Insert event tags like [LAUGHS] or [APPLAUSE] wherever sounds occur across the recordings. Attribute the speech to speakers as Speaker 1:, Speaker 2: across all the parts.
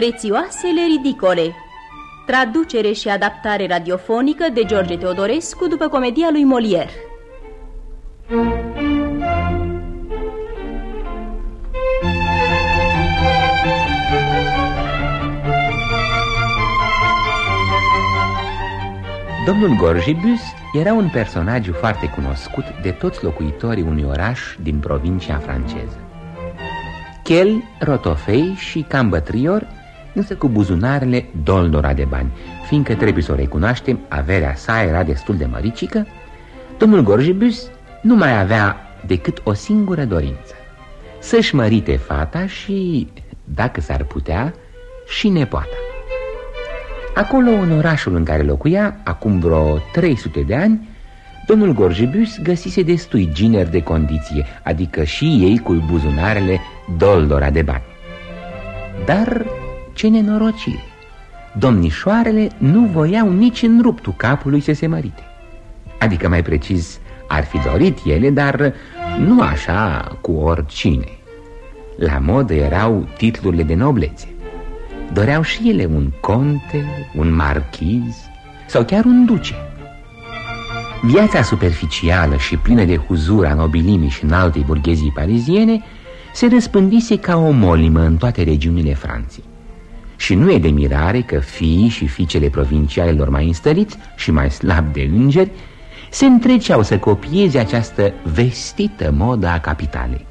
Speaker 1: Prețioasele ridicole Traducere și adaptare radiofonică de George Teodorescu după comedia lui Molière
Speaker 2: Domnul Gorjibus era un personaj foarte cunoscut de toți locuitorii unui oraș din provincia franceză. Chel, rotofei și cambătrior, însă cu buzunarele doldora de bani, fiindcă trebuie să o recunoaștem, averea sa era destul de măricică, domnul Gorjibus nu mai avea decât o singură dorință, să-și mărite fata și, dacă s-ar putea, și nepoata. Acolo, în orașul în care locuia, acum vreo 300 de ani, domnul Gorjibus găsise destui gineri de condiție, adică și ei cu buzunarele doldora de bani. Dar ce nenorocire! Domnișoarele nu voiau nici în ruptul capului să se mărite. Adică, mai precis, ar fi dorit ele, dar nu așa cu oricine. La modă erau titlurile de noblețe. Doreau și ele un conte, un marchiz sau chiar un duce Viața superficială și plină de huzur a nobilimii și înaltei burghezii pariziene se răspândise ca o molimă în toate regiunile Franței. Și nu e de mirare că fiii și fiicele provincialelor mai înstăriți și mai slab de îngeri se întreceau să copieze această vestită modă a capitalei.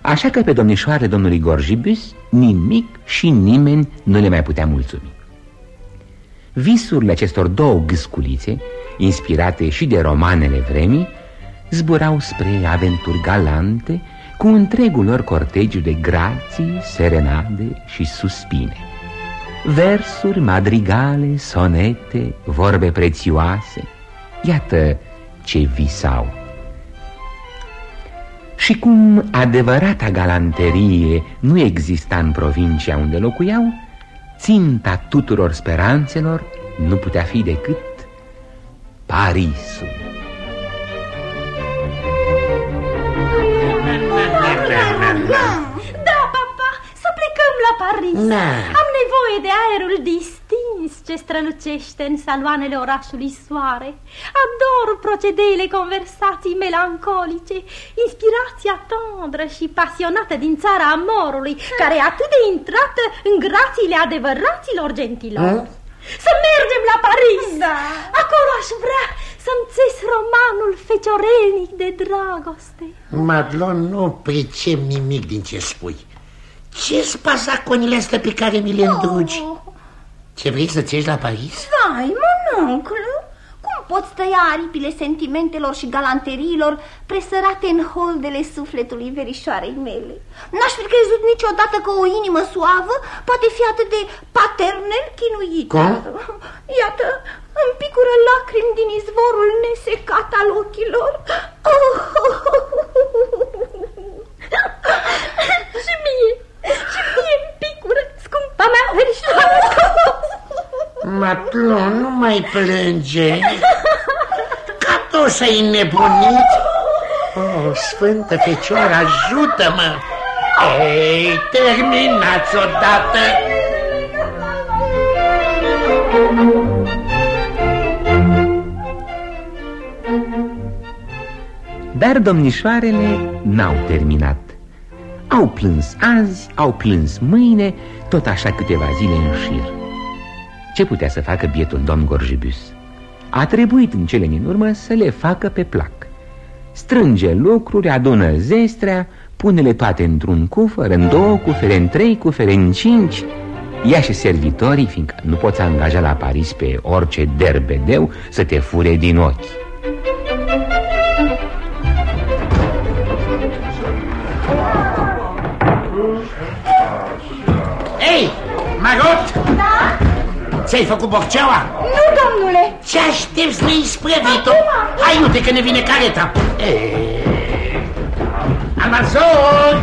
Speaker 2: Așa că pe domnișoare domnului Gorjibus nimic și nimeni nu le mai putea mulțumi. Visurile acestor două gâsculițe, inspirate și de romanele vremii, zburau spre aventuri galante cu întregul lor cortegiu de grații, serenade și suspine. Versuri, madrigale, sonete, vorbe prețioase, iată ce visau. Și cum adevărata galanterie nu exista în provincia unde locuiau, ținta tuturor speranțelor nu putea fi decât Parisul.
Speaker 3: Paris.
Speaker 4: Na.
Speaker 3: Am nevoie de aerul distins ce strălucește în saloanele orașului soare. Ador procedeile conversații melancolice, inspirația tandră și pasionată din țara amorului, care e atât de intrată în grațiile adevăraților gentilor.
Speaker 4: Hmm?
Speaker 3: Să mergem la Paris!
Speaker 5: Da.
Speaker 3: Acolo aș vrea să-mi țes romanul feciorelnic de dragoste.
Speaker 4: Madlon, nu pricep nimic din ce spui. Ce-s pasaconile astea pe care mi le îndrugi?
Speaker 3: Oh.
Speaker 4: Ce vrei să-ți ieși la Paris?
Speaker 5: Vai, monunclu, cum poți tăia aripile sentimentelor și galanteriilor presărate în holdele sufletului verișoarei mele? N-aș fi crezut niciodată că o inimă suavă poate fi atât de paternel chinuită.
Speaker 4: Cum?
Speaker 5: Iată, îmi picură lacrimi din izvorul nesecat al ochilor. Oh! și mie, și mie îmi picură, scumpa mea verișoară.
Speaker 4: Matlon, nu mai plânge. Ca tu să-i nebunit. Oh, Sfântă Fecioară, ajută-mă! Ei, terminați odată!
Speaker 2: Dar domnișoarele n-au terminat Au plâns azi, au plâns mâine, tot așa câteva zile în șir. Ce putea să facă bietul domn Gorjibus? A trebuit în cele din urmă să le facă pe plac. Strânge lucruri, adună zestrea, pune-le toate într-un cufăr, în două cufere, în trei cufere, în cinci. Ia și servitorii, fiindcă nu poți angaja la Paris pe orice derbedeu să te fure din ochi
Speaker 4: Marot!
Speaker 5: Da?
Speaker 4: Ți-ai făcut bocceaua?
Speaker 5: Nu, domnule,
Speaker 4: Ce aștepți neisprăvit-o? Hai, uite că ne vine careta. Ei, Amazon!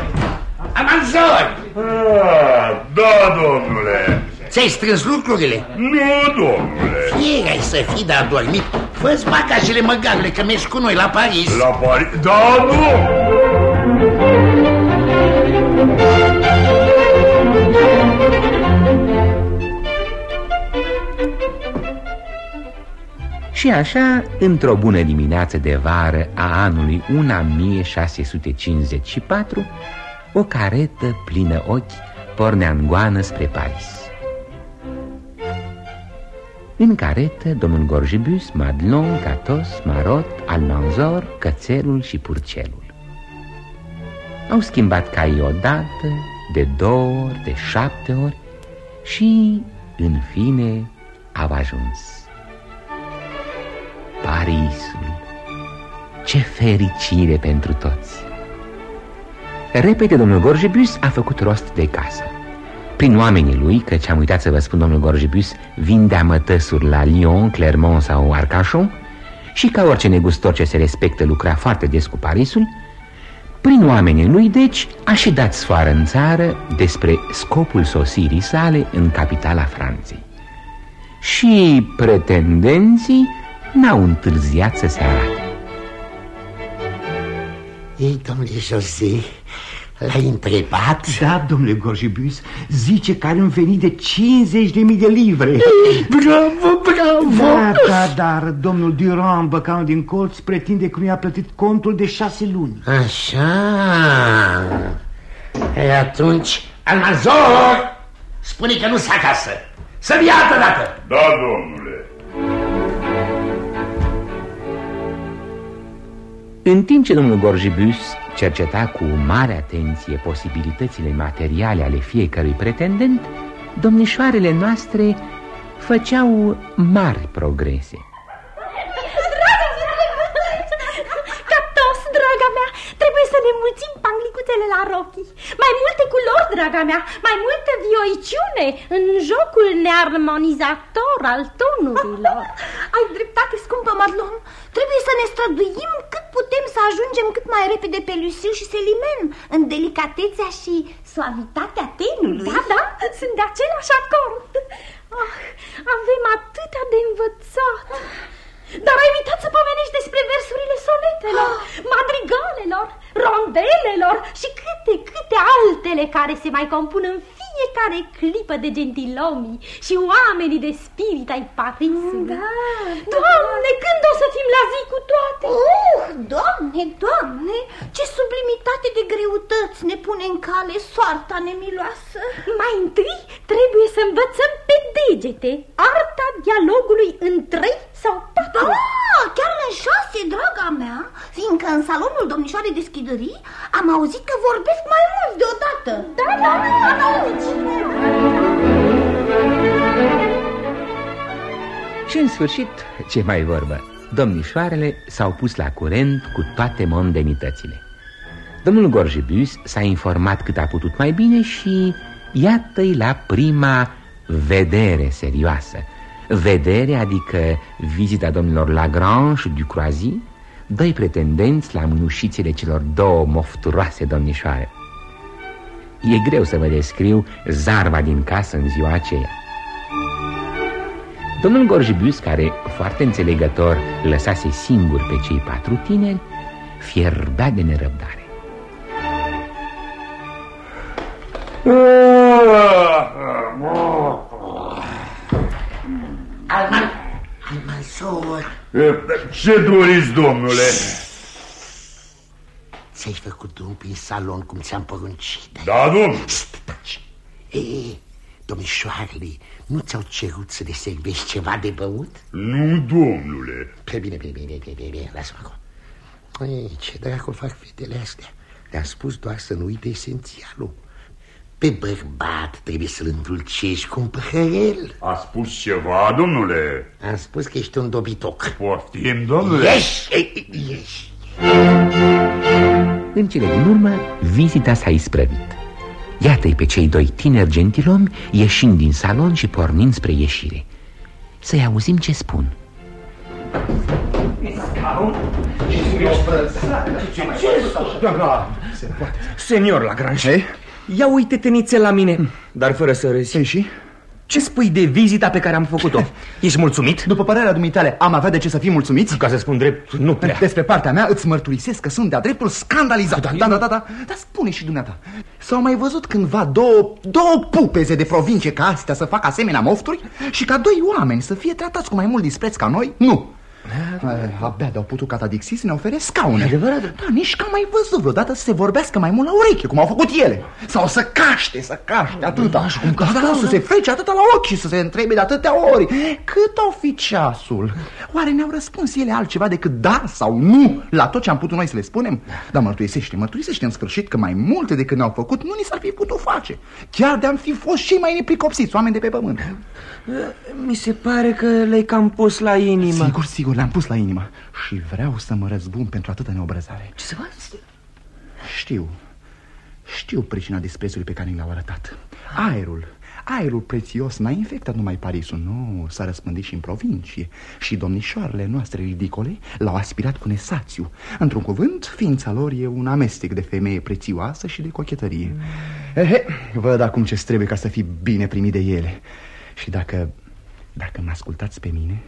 Speaker 4: Amazon!
Speaker 6: Ah, da, domnule.
Speaker 4: Ți-ai strâns lucrurile?
Speaker 6: Nu, domnule.
Speaker 4: Fie ai să fii de adormit. Fă-ți bagajele măgarule că mergi cu noi la Paris.
Speaker 6: La Paris... Da, nu!
Speaker 2: Și așa, într-o bună dimineață de vară a anului 1654, o caretă plină ochi pornea în goană spre Paris. În caretă, domnul Gorjibus, Madlon, Catos, Marot, Almanzor, Cățelul și Purcelul. Au schimbat caii odată, de două ori, de șapte ori și, în fine, au ajuns. Parisul. Ce fericire pentru toți! Repede, domnul Gorjibus a făcut rost de casă. Prin oamenii lui, căci am uitat să vă spun, domnul Gorjibus, vindea mătăsuri la Lyon, Clermont sau Arcachon și ca orice negustor ce se respectă lucra foarte des cu Parisul, prin oamenii lui, deci, a și dat sfoară în țară despre scopul sosirii sale în capitala Franței. Și pretendenții n-au întârziat să se arate.
Speaker 4: Ei, domnule José, L-ai întrebat?
Speaker 7: Da, domnule Gorjibus, zice că are un venit de 50.000 de livre.
Speaker 4: Bravo, bravo!
Speaker 7: Da, da, dar domnul Durand, băcanul din colț, pretinde că nu i-a plătit contul de șase luni.
Speaker 4: Așa. E atunci, Almazor, spune că nu s acasă. Să-mi ia dată.
Speaker 6: Da, domnule
Speaker 2: În timp ce domnul Gorjibus cerceta cu mare atenție posibilitățile materiale ale fiecărui pretendent, domnișoarele noastre făceau mari progrese.
Speaker 3: Catos, draga mea, trebuie să ne mulțim panglicuțele la rochii. Mai multe culori, draga mea, mai multă vioiciune în jocul nearmonizator al tonurilor. [LAUGHS]
Speaker 5: Ai dreptate, scumpă Marlon. Trebuie să ne străduim cât putem să ajungem cât mai repede pe Lucille și Selimen în delicatețea și suavitatea tenului.
Speaker 3: Da, da, sunt de același acord. Ah, avem atâta de învățat. Dar ai uitat să pomenești despre versurile sonetelor, madrigalelor, rondelelor și câte, câte altele care se mai compun în fiecare clipă de gentilomii și oamenii de spirit ai Parisului.
Speaker 5: Da,
Speaker 3: Doamne, când o să fim la zi cu toate?
Speaker 5: Uh, doamne, doamne, ce sublimitate de greutăți ne pune în cale soarta nemiloasă.
Speaker 3: Mai întâi trebuie să învățăm pe degete arta dialogului în trei sau patru.
Speaker 5: Da, chiar în șase, draga mea, fiindcă în salonul domnișoarei deschidării am auzit că vorbesc mai mult deodată.
Speaker 3: Da, da, am auzit.
Speaker 2: Și în sfârșit, ce mai vorbă, domnișoarele s-au pus la curent cu toate mondenitățile. Domnul Gorjibus s-a informat cât a putut mai bine și iată-i la prima vedere serioasă. Vedere, adică vizita domnilor Lagrange și Ducroazy, doi pretendenți la mânușițele celor două mofturoase domnișoare. E greu să vă descriu zarva din casă în ziua aceea. Domnul Gorjibus, care, foarte înțelegător, lăsase singur pe cei patru tineri, fierbea de nerăbdare.
Speaker 4: Alman, Almanzor
Speaker 6: Ce doriți, domnule?
Speaker 4: Ți-ai făcut drum prin salon cum ți-am poruncit
Speaker 6: Da, domnule
Speaker 4: Taci E, domnișoarele, nu ți-au cerut să le servești ceva de băut?
Speaker 6: Nu, domnule
Speaker 4: Pe bine, bine, bine, bine, bine, bine. lasă-mă acolo Ei, ce dracu fac fetele astea? Le-am spus doar să nu uite esențialul Pe bărbat trebuie să-l îndulcești cu un păhărel.
Speaker 6: A spus ceva, domnule?
Speaker 4: Am spus că ești un dobitoc.
Speaker 6: Poftim, domnule.
Speaker 4: Ieși, ei, ieși.
Speaker 2: În cele din urmă, vizita s-a isprăvit. Iată-i pe cei doi tineri gentilomi ieșind din salon și pornind spre ieșire. Să-i auzim ce spun.
Speaker 8: Senior Lagrange, ia uite-te nițel la mine, dar fără să râzi.
Speaker 7: Ei și?
Speaker 8: Ce spui de vizita pe care am făcut-o? [LAUGHS] Ești mulțumit?
Speaker 7: După părerea dumitale, am avea de ce să fim mulțumiți?
Speaker 8: Ca să spun drept, nu prea.
Speaker 7: Despre partea mea îți mărturisesc că sunt de-a dreptul scandalizat
Speaker 8: Da,
Speaker 7: Da, da, da, da, dar spune și dumneata S-au mai văzut cândva două, două pupeze de provincie ca astea să facă asemenea mofturi Și ca doi oameni să fie tratați cu mai mult dispreț ca noi? Nu
Speaker 9: Abia de-au putut catadixii să ne ofere scaune. Adevărat? Da, nici că am mai văzut vreodată să se vorbească mai mult la ureche, cum au făcut ele. Sau să caște, să caște atâta. Cum da, da, Să se frece atâta la ochi și să se întrebe de atâtea ori. Cât o fi ceasul? Oare ne-au răspuns ele altceva decât da sau nu la tot ce am putut noi să le spunem? Dar mărturisește, mărturisește în sfârșit că mai multe decât ne-au făcut nu ni s-ar fi putut face. Chiar de-am fi fost și mai nepricopsiți, oameni de pe pământ.
Speaker 8: Mi se pare că le-ai cam pus la inimă.
Speaker 9: Sigur, sigur, le-am pus la inimă Și vreau să mă răzbun pentru atâta neobrăzare.
Speaker 8: Ce să faci?
Speaker 9: Știu Știu pricina disprețului pe care l-au arătat. Aerul Aerul prețios n-a infectat numai Parisul, nu, s-a răspândit și în provincie. Și domnișoarele noastre ridicole l-au aspirat cu nesațiu. Într-un cuvânt, ființa lor e un amestec de femeie prețioasă și de cochetărie. Mm. Ehe, văd acum ce trebuie ca să fii bine primit de ele. Și dacă, dacă mă ascultați pe mine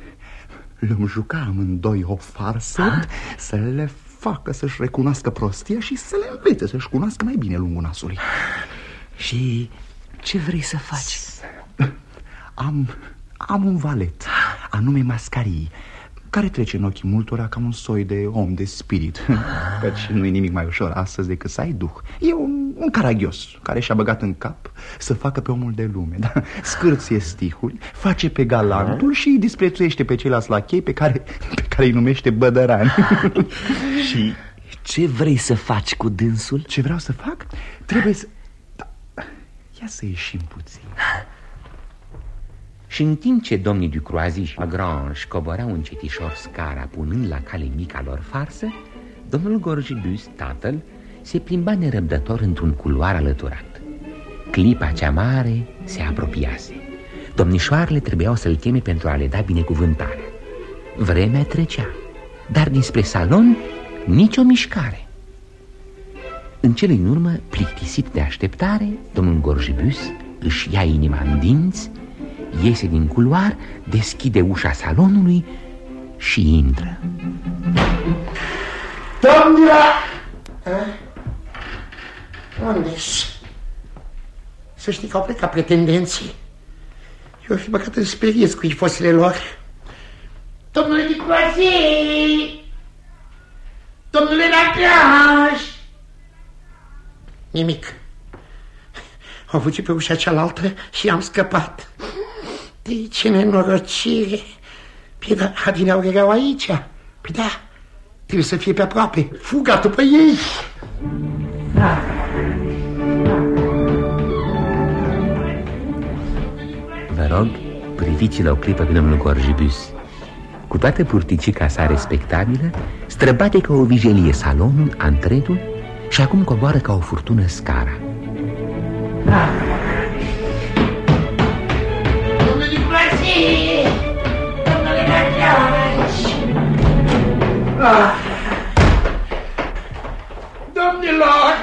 Speaker 9: Le-am juca amândoi o farsă ah? Să le facă să-și recunoască prostia Și să le învețe să-și cunoască mai bine lungul nasului
Speaker 8: Și ce vrei să faci?
Speaker 9: Am, am un valet, anume Mascarii care trece în ochii multora ca un soi de om de spirit Căci nu e nimic mai ușor astăzi decât să ai duh E un, un caragios care și-a băgat în cap să facă pe omul de lume da? Scârție stihuri, face pe galantul și îi disprețuiește pe ceilalți lachei pe care, pe care îi numește bădăran [LAUGHS]
Speaker 8: Și ce vrei să faci cu dânsul?
Speaker 9: Ce vreau să fac? Trebuie să... Ia să ieșim puțin
Speaker 2: Și în timp ce domnii Ducroazi și Lagrange coborau încetișor scara punând la cale mica lor farsă Domnul Gorgibus, tatăl, se plimba nerăbdător într-un culoar alăturat. Clipa cea mare se apropiase. Domnișoarele trebuiau să-l cheme pentru a le da binecuvântare Vremea trecea, dar dinspre salon nicio mișcare. În cele din urmă, plictisit de așteptare, domnul Gorjibus își ia inima în dinți, iese din culoar, deschide ușa salonului și intră.
Speaker 4: Domnule! Unde Să știi că au plecat pretendenții. Eu fi băgat în sperie cu fosile lor. Domnule Nicoazie! Domnule Lagrange! Nimic. Au fugit pe ușa cealaltă și am scăpat. De ce nenorocire! Păi da, adineau erau aici. Păi da, trebuie să fie pe aproape. Fuga după ei!
Speaker 2: Vă rog, priviți-l o clipă pe domnul Corjibus. Cu toată purticica sa respectabilă, străbate ca o vijelie salonul, antretul și acum coboară ca o furtună scara.
Speaker 4: Domnilor,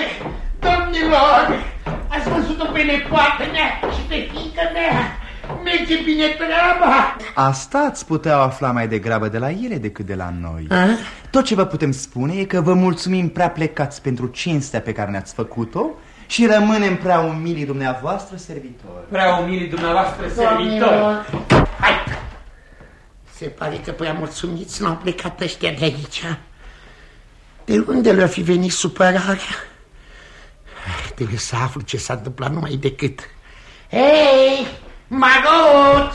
Speaker 4: domnilor, ați văzut-o pe nepoată mea și pe fiică mea? Merge bine treaba
Speaker 9: Asta ați putea afla mai degrabă de la ele decât de la noi A? Tot ce vă putem spune e că vă mulțumim prea plecați pentru cinstea pe care ne-ați făcut-o Și rămânem prea umilii dumneavoastră servitori
Speaker 8: Prea umilii dumneavoastră servitori
Speaker 4: Hai! Se pare că prea mulțumiți n-au plecat ăștia de aici De unde le-a fi venit supărarea? Trebuie să aflu ce s-a întâmplat numai decât Hei! Magot!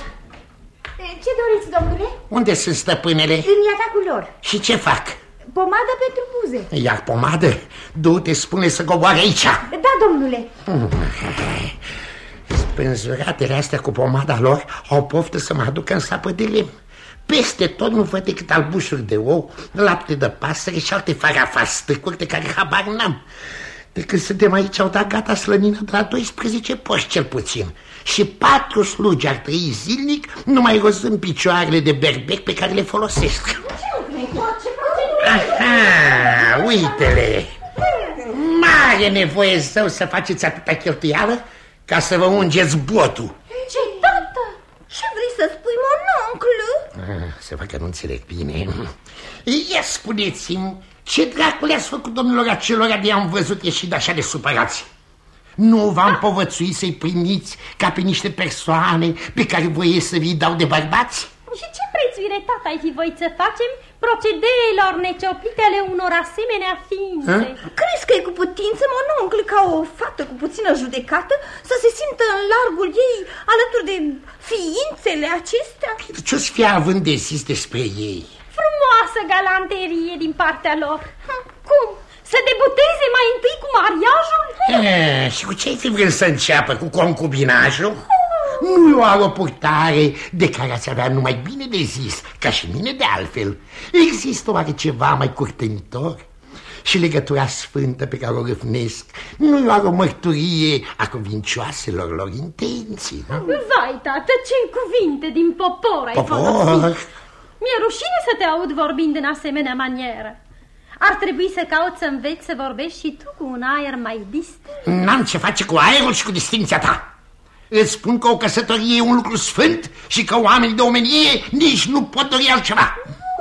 Speaker 5: Ce doriți, domnule?
Speaker 4: Unde sunt stăpânele?
Speaker 5: În iatacul lor.
Speaker 4: Și ce fac?
Speaker 5: Pomadă pentru buze.
Speaker 4: Iar pomadă? Du-te, spune să coboare aici.
Speaker 5: Da, domnule.
Speaker 4: Spânzuratele astea cu pomada lor au poftă să mă aducă în sapă de lemn. Peste tot nu văd decât albușuri de ou, lapte de pasăre și alte farafastăcuri de care habar n-am. De când suntem aici au dat gata slănină de la 12 poști cel puțin și patru slugi ar trăi zilnic numai rozând picioarele de berbec pe care le folosesc. Aha, uite-le! Mare nevoie zău să faceți atâta cheltuială ca să vă ungeți botul.
Speaker 5: Ce, tată? Ce vrei să spui, mononclu?
Speaker 4: Ah, se văd că nu înțeleg bine. Ia spuneți-mi, ce dracu le-ați făcut domnilor acelora de-am văzut ieșind așa de supărați? Nu v-am povățuit să-i primiți ca pe niște persoane pe care voie să vi dau de bărbați?
Speaker 5: Și ce preț
Speaker 3: însuire, tata, ai fi voit să facem procedeelor necioplite ale unor asemenea ființe?
Speaker 5: Crezi că e cu putință, mononcle, ca o fată cu puțină judecată să se simtă în largul ei alături de ființele acestea?
Speaker 4: Ce-o să fie având de zis despre ei?
Speaker 3: Frumoasă galanterie din partea lor. Cum? Să debuteze mai întâi cu mariajul?
Speaker 4: E, și cu ce ai fi vrând să înceapă? Cu concubinajul? Nu e o purtare de care ați avea numai bine de zis, ca și mine de altfel. Există oare ceva mai curtenitor? Și legătura sfântă pe care o râvnesc nu e oare o mărturie a cuvincioaselor lor intenții, nu?
Speaker 3: Vai, tată, ce cuvinte din popor ai
Speaker 4: Popor?
Speaker 3: folosit. Mi-e rușine să te aud vorbind în asemenea manieră. Ar trebui să cauți să înveți să vorbești și tu cu un aer mai distinct.
Speaker 4: N-am ce face cu aerul și cu distinția ta. Îți spun că o căsătorie e un lucru sfânt și că oamenii de omenie nici nu pot dori altceva.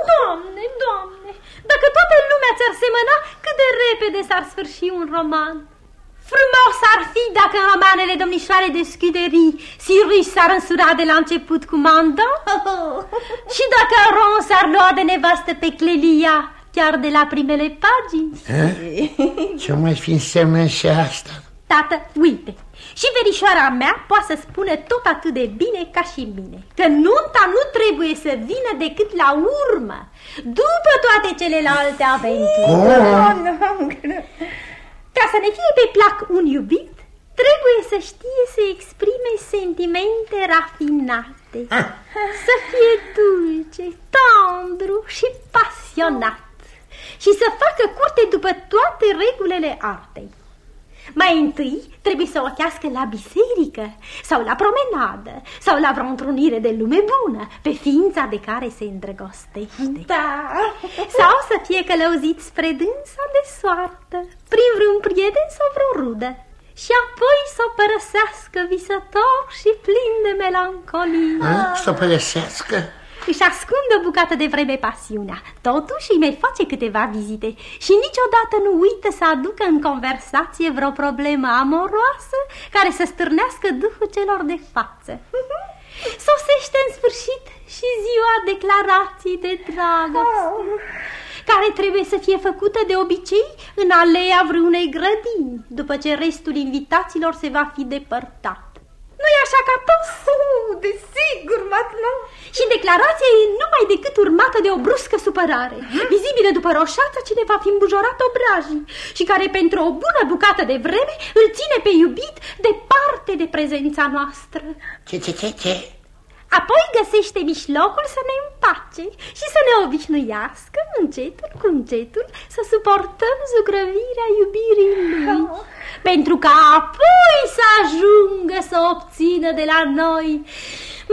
Speaker 3: Doamne, doamne, dacă toată lumea ți-ar semăna, cât de repede s-ar sfârși un roman. Frumos ar fi dacă în romanele domnișoare de scuderii Sirius s-ar însura de la început cu Manda și dacă Ron s-ar lua de nevastă pe Clelia chiar de la primele pagini.
Speaker 4: Ce mai fi însemnă și asta?
Speaker 3: Tată, uite, și verișoara mea poate să spună tot atât de bine ca și mine, că nunta nu trebuie să vină decât la urmă, după toate celelalte aventuri. Ca să ne fie pe plac un iubit, trebuie să știe să exprime sentimente rafinate, să fie dulce, tandru și pasionat și să facă curte după toate regulile artei. Mai întâi trebuie să o chească la biserică sau la promenadă sau la vreo întrunire de lume bună pe ființa de care se îndrăgostește.
Speaker 5: Da. [LAUGHS]
Speaker 3: Sau să fie călăuzit spre dânsa de soartă, prin vreun prieten sau vreo rudă și apoi să o părăsească visător și plin de melancolie.
Speaker 4: A? Să o părăsească?
Speaker 3: Își ascunde o bucată de vreme pasiunea, totuși îi mai face câteva vizite și niciodată nu uită să aducă în conversație vreo problemă amoroasă care să stârnească duhul celor de față. [LAUGHS] Sosește în sfârșit și ziua declarației de dragoste, care trebuie să fie făcută de obicei în aleea vreunei grădini, după ce restul invitaților se va fi depărtat. Nu-i așa, Catos?
Speaker 5: Oh, desigur, Matlon.
Speaker 3: Și declarația e numai decât urmată de o bruscă supărare, vizibilă după roșața cine va fi îmbujorat obrajii și care pentru o bună bucată de vreme îl ține pe iubit departe de prezența noastră.
Speaker 4: Ce, ce, ce, ce?
Speaker 3: Apoi găsește mijlocul să ne împace și să ne obișnuiască încetul cu încetul să suportăm zugrăvirea iubirii lui. Pentru ca apoi să ajungă să obțină de la noi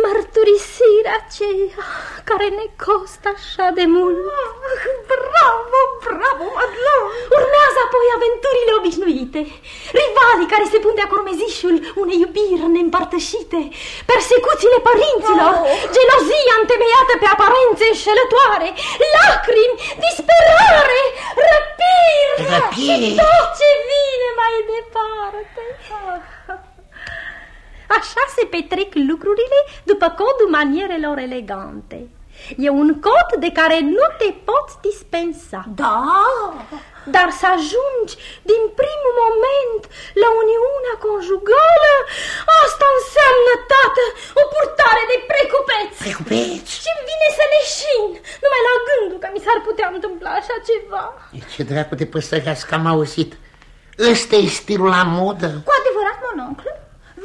Speaker 3: mărturisirea aceea care ne costă așa de mult.
Speaker 5: Bravo, bravo, Matlon.
Speaker 3: Urmează apoi aventurile obișnuite, rivalii care se pun de acromezișul unei iubiri neîmpărtășite, persecuțiile părinților, gelozia întemeiată pe aparențe înșelătoare, lacrimi, disperare, răpiri,
Speaker 4: Răpiri.
Speaker 3: și tot ce vine mai departe. Așa se petrec lucrurile după codul manierelor elegante. E un cod de care nu te poți dispensa.
Speaker 5: Da.
Speaker 3: Dar să ajungi din primul moment la uniunea conjugală, asta înseamnă, tată, o purtare de precupeți.
Speaker 4: Precupeți?
Speaker 3: Și îmi vine să leșin, numai la gândul că mi s-ar putea întâmpla așa ceva.
Speaker 4: Ce dracu de păsărească am auzit? Ăsta e stilul la modă?
Speaker 5: Cu adevărat, mononclu,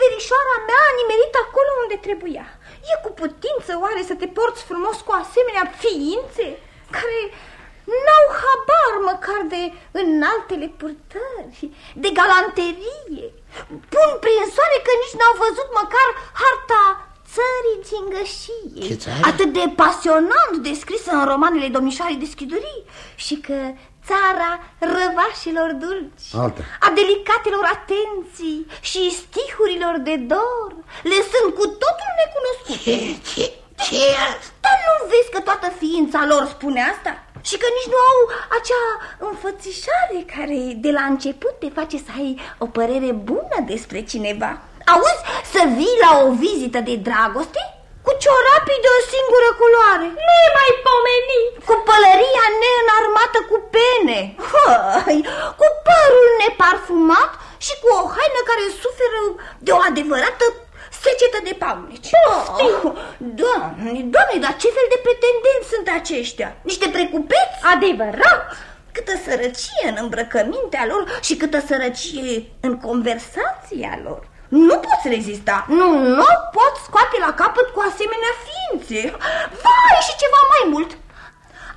Speaker 5: verișoara mea a nimerit acolo unde trebuia. E cu putință oare să te porți frumos cu asemenea ființe care n-au habar măcar de înaltele purtări, de galanterie. Pun prin soare că nici n-au văzut măcar harta țării
Speaker 4: Ce
Speaker 5: Cingășiei,
Speaker 4: țară?
Speaker 5: atât de pasionant descrisă în romanele domnișoarei de schidurii și că țara răvașilor dulci,
Speaker 4: Altă.
Speaker 5: a delicatelor atenții și stihurilor de dor, le sunt cu totul necunoscute.
Speaker 4: Ce, ce, ce e asta?
Speaker 5: Dar nu vezi că toată ființa lor spune asta? Și că nici nu au acea înfățișare care de la început te face să ai o părere bună despre cineva. Auzi, să vii la o vizită de dragoste cu ciorapii de o singură culoare.
Speaker 3: mai pomenit!
Speaker 5: Cu pălăria neînarmată cu pene. Hăi, cu părul neparfumat și cu o haină care suferă de o adevărată secetă de paunici. Oh, doamne, doamne, dar ce fel de pretendenți sunt aceștia? Niște precupeți?
Speaker 3: Adevărat!
Speaker 5: Câtă sărăcie în îmbrăcămintea lor și câtă sărăcie în conversația lor. Nu poți rezista, nu, nu poți scoate la capăt cu asemenea ființe. Vai și ceva mai mult,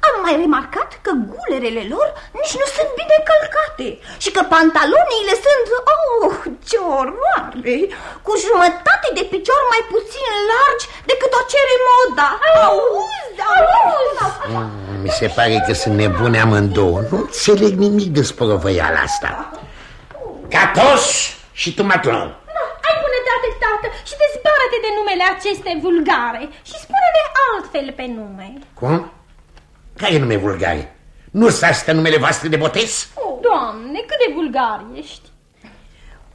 Speaker 5: am mai remarcat că gulerele lor nici nu sunt bine călcate și că pantaloniile sunt, oh, ce oroare, cu jumătate de picior mai puțin largi decât o cere moda. Auzi, auzi,
Speaker 4: mm, Mi se pare că sunt nebune amândouă. Nu înțeleg nimic despre văiala asta. Catos și tu, Matlon.
Speaker 3: Ai bunătate, tată, și dezbară-te de numele aceste vulgare și spune-ne altfel pe nume.
Speaker 4: Cum? Care nume vulgare? Nu s asta numele voastre de botez?
Speaker 3: Oh, doamne, cât de vulgar ești!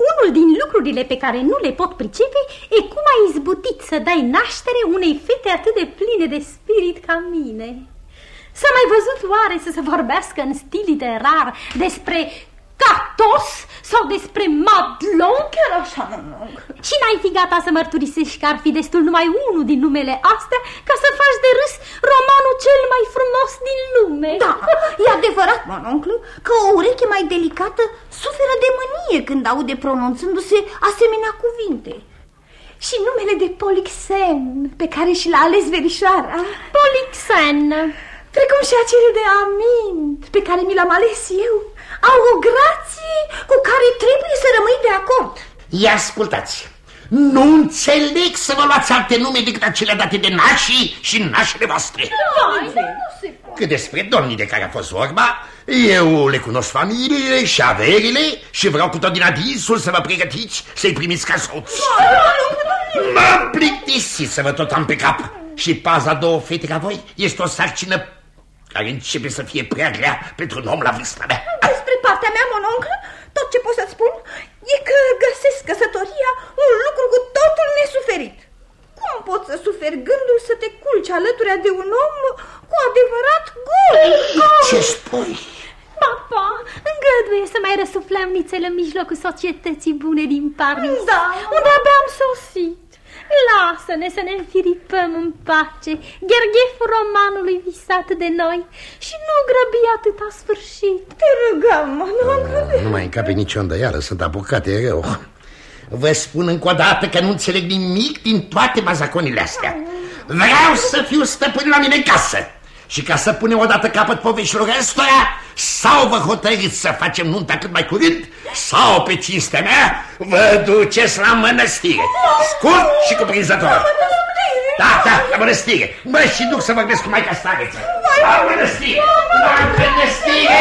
Speaker 3: Unul din lucrurile pe care nu le pot pricepe e cum ai izbutit să dai naștere unei fete atât de pline de spirit ca mine. S-a mai văzut oare să se vorbească în stil literar despre Catos sau despre Madlon?
Speaker 5: Chiar așa, nu.
Speaker 3: Și n-ai fi gata să mărturisești că ar fi destul numai unul din numele astea ca să faci de râs romanul cel mai frumos din lume?
Speaker 5: Da, [LAUGHS] e adevărat, mononclu, că o ureche mai delicată suferă de mânie când aude pronunțându-se asemenea cuvinte. Și numele de Polixen, pe care și l-a ales verișoara.
Speaker 3: Polixen.
Speaker 5: Precum și acele de Amint, pe care mi l-am ales eu au o grație cu care trebuie să rămâi de acord.
Speaker 4: Ia ascultați, nu înțeleg să vă luați alte nume decât acelea date de nașii și nașele voastre. Cât despre domnii de care a fost vorba, eu le cunosc familiile și averile și vreau cu tot din adinsul să vă pregătiți să-i primiți ca soți. Mă plictisit să vă tot am pe cap. Și paza două fete ca voi este o sarcină care începe să fie prea grea pentru un om la vârsta mea
Speaker 5: partea mea, mononclă, tot ce pot să-ți spun e că găsesc căsătoria un lucru cu totul nesuferit. Cum poți să suferi gândul să te culci alături de un om cu adevărat gol?
Speaker 4: Ce spui?
Speaker 3: Papa, îngăduie să mai răsuflăm nițel în mijlocul societății bune din Paris,
Speaker 5: da.
Speaker 3: unde abia am sosit. Lasă-ne să ne înfiripăm în pace Ghergheful romanului visat de noi. Și nu grăbi atâta sfârșit.
Speaker 5: Te rugăm, nu,
Speaker 4: nu mai încape nicio îndoială, sunt apucate rău. Vă spun încă o dată că nu înțeleg nimic din toate bazaconile astea. Vreau să fiu stăpân la mine casă și ca să punem odată capăt poveștilor ăstora, sau vă hotărâți să facem nunta cât mai curând, sau pe cinstea mea vă duceți la mănăstire. Scurt și cuprinzător. Da, da, la mănăstire. Mă și duc să vorbesc cu Maica Stareță. La mănăstire! La mănăstire!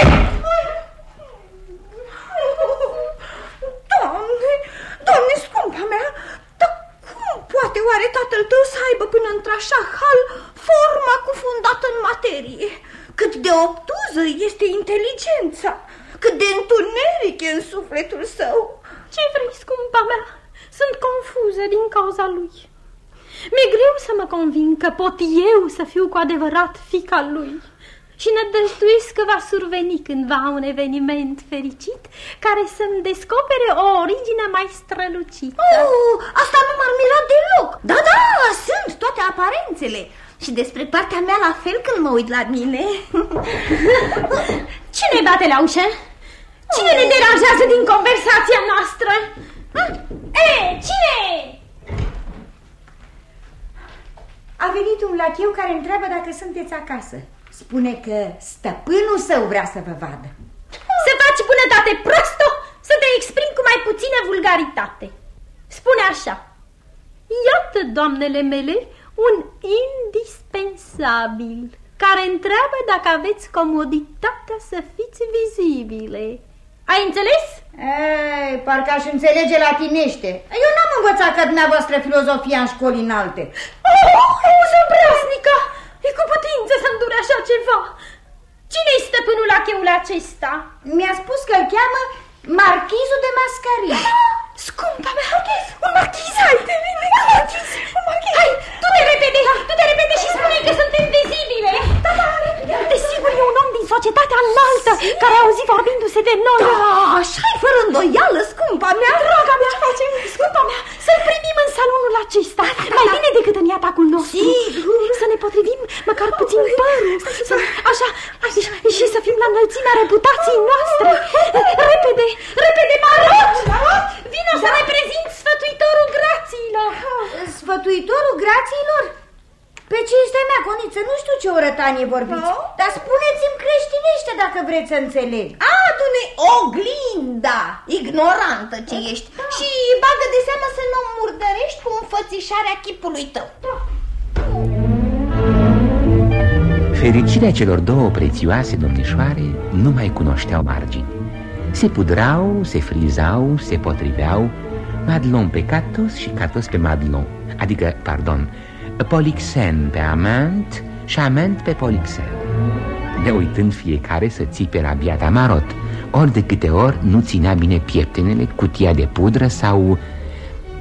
Speaker 5: Doamne, doamne, scumpa mea, dar cum poate oare tatăl tău să aibă până într-așa hal forma cufundată în materie? Cât de obtuză este inteligența, cât de întuneric e în sufletul său.
Speaker 3: Ce vrei, scumpa mea? Sunt confuză din cauza lui. Mi-e greu să mă convin că pot eu să fiu cu adevărat fica lui și nădăjduiesc că va surveni cândva un eveniment fericit care să-mi descopere o origine mai strălucită.
Speaker 5: Oh, asta nu m-ar mira deloc. Da, da, sunt toate aparențele. Și despre partea mea la fel când mă uit la mine. [LAUGHS]
Speaker 3: Cine bate la ușă? Cine ne deranjează din conversația noastră? E, cine
Speaker 10: A venit un lacheu care întreabă dacă sunteți acasă. Spune că stăpânul său vrea să vă vadă.
Speaker 3: Să faci bunătate prosto, să te exprimi cu mai puțină vulgaritate. Spune așa. Iată, doamnele mele, un indispensabil care întreabă dacă aveți comoditatea să fiți vizibile. Ai înțeles?
Speaker 10: Ei, parcă aș înțelege latinește. Eu n-am învățat ca dumneavoastră filozofia în școli înalte.
Speaker 3: Oh, auză, brasnică! E cu putință să-mi așa ceva. Cine-i stăpânul la cheul acesta?
Speaker 10: Mi-a spus că îl cheamă Marchizul de Mascarie.
Speaker 3: Da, scumpa mea, okay. un marchiz, hai! Un marchiz, un marchiz! Hai, tu te repede, tu te repede și spune că sunt invizibile.
Speaker 5: Da, da,
Speaker 3: Desigur, e un om din societatea înaltă care a auzit vorbindu-se de noi.
Speaker 5: Da, așa e fără îndoială, scumpa mea!
Speaker 3: Draga mea, ce facem? Scumpa mea, să-l primim în salonul acesta.
Speaker 5: Da,
Speaker 3: da, Mai da, măcar puțin părul. Să, așa, și, și să fim la înălțimea reputației noastre. Repede, repede, Marot! Vino să ne prezint sfătuitorul grațiilor.
Speaker 10: Sfătuitorul grațiilor? Pe cinstea mea, Coniță, nu știu ce orătanie vorbiți,
Speaker 5: Nu?
Speaker 10: dar spuneți-mi creștinește dacă vreți să înțeleg.
Speaker 5: Adu-ne oglinda, ignorantă ce ești Și bagă de seamă să nu murdărești cu înfățișarea chipului tău
Speaker 2: Fericirea celor două prețioase domnișoare nu mai cunoșteau margini. Se pudrau, se frizau, se potriveau, Madelon pe Catos și Catos pe Madelon, adică, pardon, Polixen pe Amant și Amant pe Polixen. Ne uitând fiecare să țipe la biata Marot, ori de câte ori nu ținea bine pieptenele, cutia de pudră sau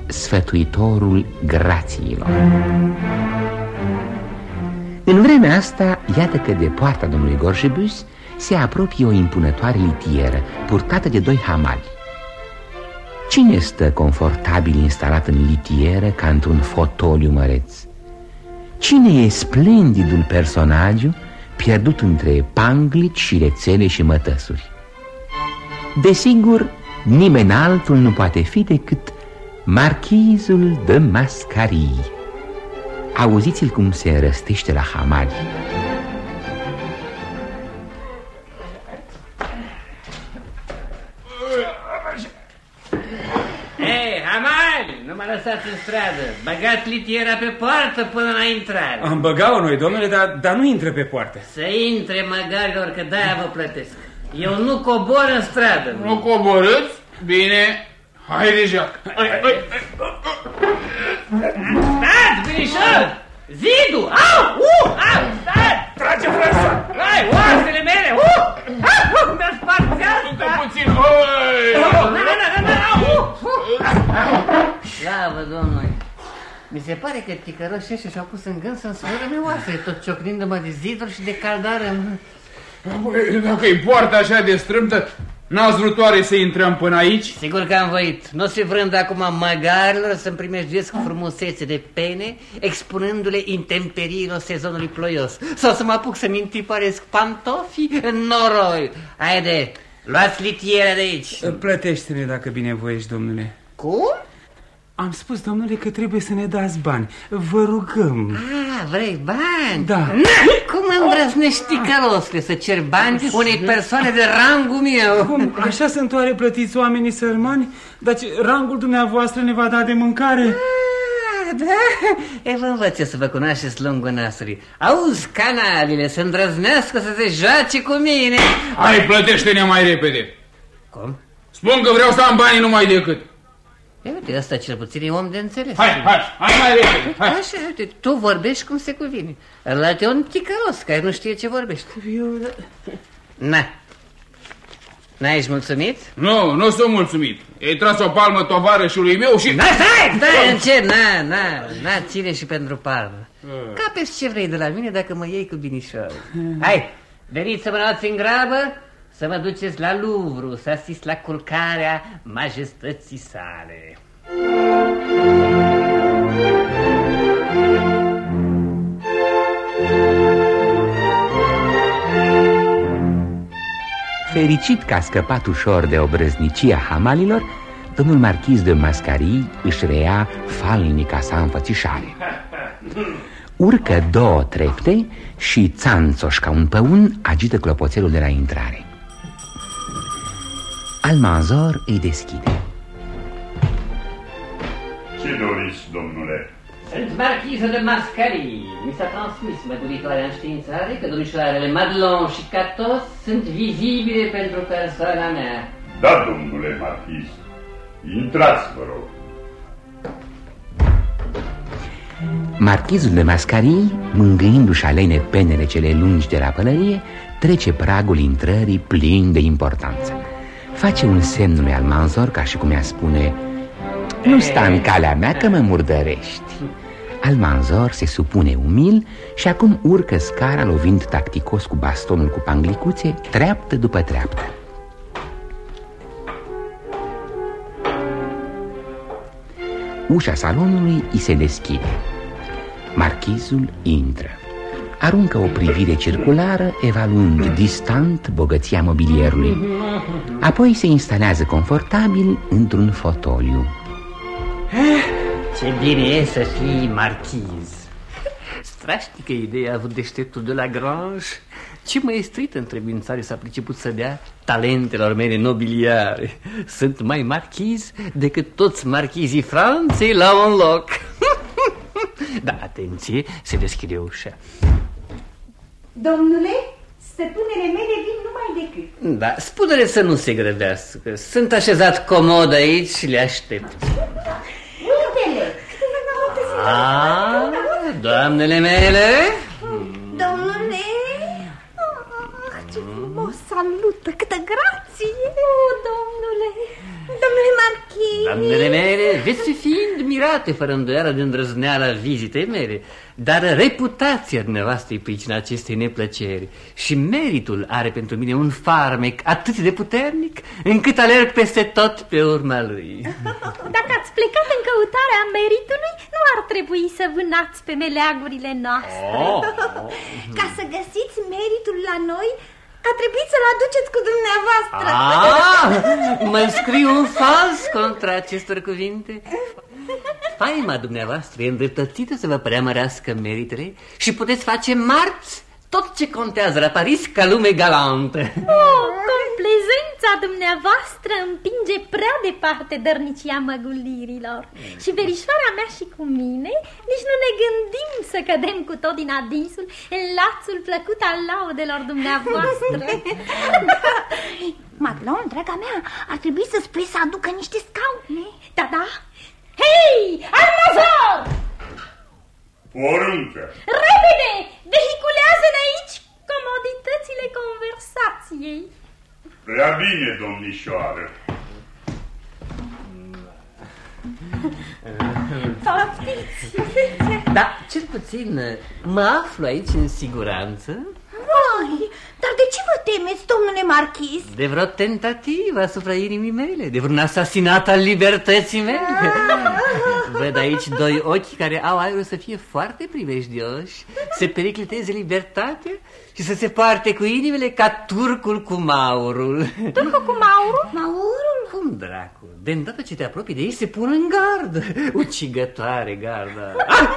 Speaker 2: sfătuitorul grațiilor. În vremea asta, iată că de poarta domnului Gorjebus se apropie o impunătoare litieră, purtată de doi hamali. Cine stă confortabil instalat în litieră ca într-un fotoliu măreț? Cine e splendidul personagiu pierdut între panglici și rețele și mătăsuri? Desigur, nimeni altul nu poate fi decât marchizul de Mascarii. Auziți-l cum se răstește la hamali.
Speaker 11: Hei, Hamali, nu mă lăsați în stradă. Băgați litiera pe poartă până la intrare.
Speaker 8: Am băgat-o noi, domnule, dar, dar nu intră pe poartă.
Speaker 11: Să intre măgarilor, că de-aia vă plătesc. Eu nu cobor în stradă.
Speaker 12: Nu coborâți? Bine, hai deja.
Speaker 11: Stați, binișor! Zidu! Au! Uh! Au! Stați!
Speaker 8: Trage, François!
Speaker 11: Hai, oasele mele! Uh! Ah! Mi-a spart
Speaker 12: Încă
Speaker 11: asta!
Speaker 12: puțin. Oi!
Speaker 11: Nu, nu, nu, nu, nu! Uh! Slavă Domnului! Mi se pare că ticăroșii ăștia și-au pus în gând să-mi sfărâme oasele, tot ciocnindu-mă de ziduri și de caldare în...
Speaker 12: Băi, Dacă e poarta așa de strâmtă, n-ați vrut oare să intrăm până aici?
Speaker 11: Sigur că am voit. Nu se vrând acum măgarilor să-mi primejduiesc frumusețe de pene, expunându-le intemperiilor sezonului ploios. Sau să mă apuc să-mi întiparesc pantofii în noroi. Haide, luați litiera de aici.
Speaker 8: Plătește-ne dacă binevoiești, domnule.
Speaker 11: Cum?
Speaker 8: Am spus, domnule, că trebuie să ne dați bani. Vă rugăm.
Speaker 11: Ah, vrei bani?
Speaker 8: Da.
Speaker 11: Na, [LAUGHS] cum îndrăznești ticărosle să cer bani unei persoane de rangul meu?
Speaker 8: Cum? Așa sunt oare plătiți oamenii sărmani? Dar ce, rangul dumneavoastră ne va da de mâncare?
Speaker 11: Ah, Da, e vă învăț eu să vă cunoașteți lungul nasului. Auzi, canalile, să îndrăznească să se joace cu mine.
Speaker 12: Hai, plătește-ne mai repede.
Speaker 11: Cum?
Speaker 12: Spun că vreau să am banii numai decât.
Speaker 11: E, uite, ăsta cel puțin e om de înțeles.
Speaker 12: Hai, hai, hai mai repede. Hai.
Speaker 11: Așa, uite, tu vorbești cum se cuvine. Ăla e un ticălos care nu știe ce vorbește. Na. N-ai mulțumit?
Speaker 12: Nu, nu sunt mulțumit. Ei tras o palmă tovarășului meu și...
Speaker 11: Na, stai, stai, încet, na, na, na, ține și pentru palmă. Capeți ce vrei de la mine dacă mă iei cu binișor. Hai, veniți să mă luați în grabă, să mă duceți la Louvre, să asist la culcarea majestății sale.
Speaker 2: Fericit că a scăpat ușor de obrăznicia hamalilor, domnul marchiz de Mascarii își reia falnica sa înfățișare. [LAUGHS] Urcă două trepte și țanțoș ca un păun agită clopoțelul de la intrare. Almanzor îi deschide.
Speaker 6: Ce doriți, domnule?
Speaker 11: Sunt marchiză de Mascarii. Mi s-a transmis măduritoarea înștiințare că domnișoarele Madelon și Catos sunt vizibile pentru persoana mea.
Speaker 6: Da, domnule marchiz. Intrați, vă rog.
Speaker 2: Marchizul de Mascarii, mângâindu-și alene penele cele lungi de la pălărie, trece pragul intrării plin de importanță. Face un semn lui Almanzor ca și cum ea spune Nu sta în calea mea că mă murdărești Almanzor se supune umil și acum urcă scara lovind tacticos cu bastonul cu panglicuțe, treaptă după treaptă. Ușa salonului îi se deschide. Marchizul intră. Aruncă o privire circulară, evaluând distant bogăția mobilierului. Apoi se instalează confortabil într-un fotoliu.
Speaker 11: Ce bine e să fii marchiz. Strașnică idee a avut deșteptul de la Grange. Ce măestrită întrebințare s-a priceput să dea talentelor mele nobiliare. Sunt mai marchiz decât toți marchizii Franței la un loc. [LAUGHS] da, atenție, se deschide ușa.
Speaker 10: Domnule, stăpânele mele vin numai decât.
Speaker 11: Da, spune-le să nu se grăbească. Sunt așezat comod aici și le aștept.
Speaker 10: Uite-le!
Speaker 11: Ah, doamnele mele?
Speaker 5: Domnule! Ah, ce frumos salută, câtă grație!
Speaker 3: Oh, domnule!
Speaker 5: Domnule marchis!
Speaker 11: Doamnele mele, veți fi admirate fără îndoială de îndrăzneala vizitei mele, dar reputația dumneavoastră e pricina acestei neplăceri și meritul are pentru mine un farmec atât de puternic încât alerg peste tot pe urma lui. [LAUGHS]
Speaker 3: Dacă ați plecat în căutarea meritului, nu ar trebui să vânați pe meleagurile noastre.
Speaker 11: Oh. [LAUGHS]
Speaker 5: Ca să găsiți meritul la noi, a trebuit să-l aduceți cu dumneavoastră.
Speaker 11: Ah, mă scriu un fals contra acestor cuvinte. Faima dumneavoastră e îndreptățită să vă preamărească meritele și puteți face marți tot ce contează la Paris ca lume galantă.
Speaker 3: Oh, complezența dumneavoastră împinge prea departe dărnicia măgulirilor. Și verișoara mea și cu mine nici nu ne gândim să cădem cu tot din adinsul în lațul plăcut al laudelor dumneavoastră. [LAUGHS]
Speaker 5: Maglon, draga mea, ar trebui să spui să aducă niște scaune.
Speaker 3: Da, da. Hei, Almazor!
Speaker 6: Poruncă!
Speaker 3: Repede! Vehiculează-ne aici comoditățile conversației.
Speaker 6: Prea bine, domnișoară.
Speaker 11: Da, cel puțin mă aflu aici în siguranță
Speaker 5: Vai, dar de ce vă temeți, domnule marchis?
Speaker 11: De vreo tentativă asupra inimii mele De vreun asasinat al libertății mele Văd aici doi ochi care au aerul să fie foarte privejdioși Să pericliteze libertatea și să se parte cu inimile ca turcul cu maurul.
Speaker 3: Turcul cu maurul?
Speaker 5: Maurul?
Speaker 11: Cum dracu? De îndată ce te apropii de ei se pun în gard. Ucigătoare garda ah,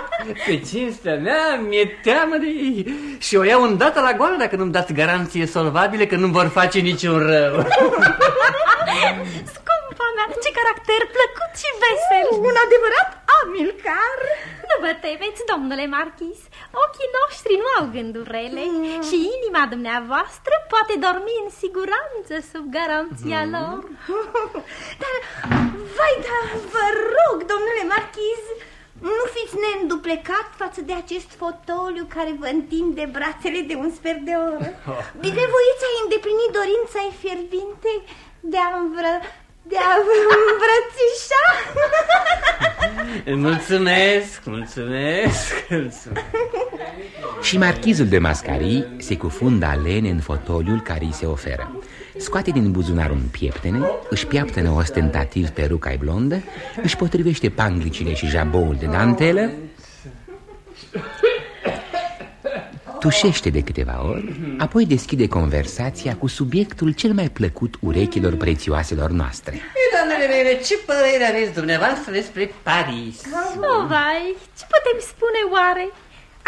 Speaker 11: Pe cinstea mea mi-e teamă de ei. Și o iau îndată la goală dacă nu-mi dați garanție solvabile Că nu vor face niciun rău.
Speaker 3: Scumpa mea, ce caracter plăcut și vesel.
Speaker 5: Un adevărat Amilcar
Speaker 3: Nu vă temeți, domnule marchis Ochii noștri nu au gânduri rele mm. Și inima dumneavoastră poate dormi în siguranță sub garanția mm. lor
Speaker 5: Dar, vai, da, vă rog, domnule marchiz nu fiți neînduplecat față de acest fotoliu care vă întinde brațele de un sfert de oră. Binevoiți ai îndeplinit dorința ei fierbinte de a învră... de a îmbrățișa. [LAUGHS]
Speaker 11: Mulțumesc, mulțumesc, mulțumesc.
Speaker 2: Și marchizul de mascarii se cufundă alene în fotoliul care îi se oferă Scoate din buzunar un pieptene, își piaptănă ostentativ peruca blondă Își potrivește panglicile și jaboul de dantelă Tușește de câteva ori, apoi deschide conversația cu subiectul cel mai plăcut urechilor prețioaselor noastre
Speaker 11: Doamnele mele, ce părere aveți dumneavoastră despre Paris?
Speaker 3: Oh, vai, ce putem spune oare?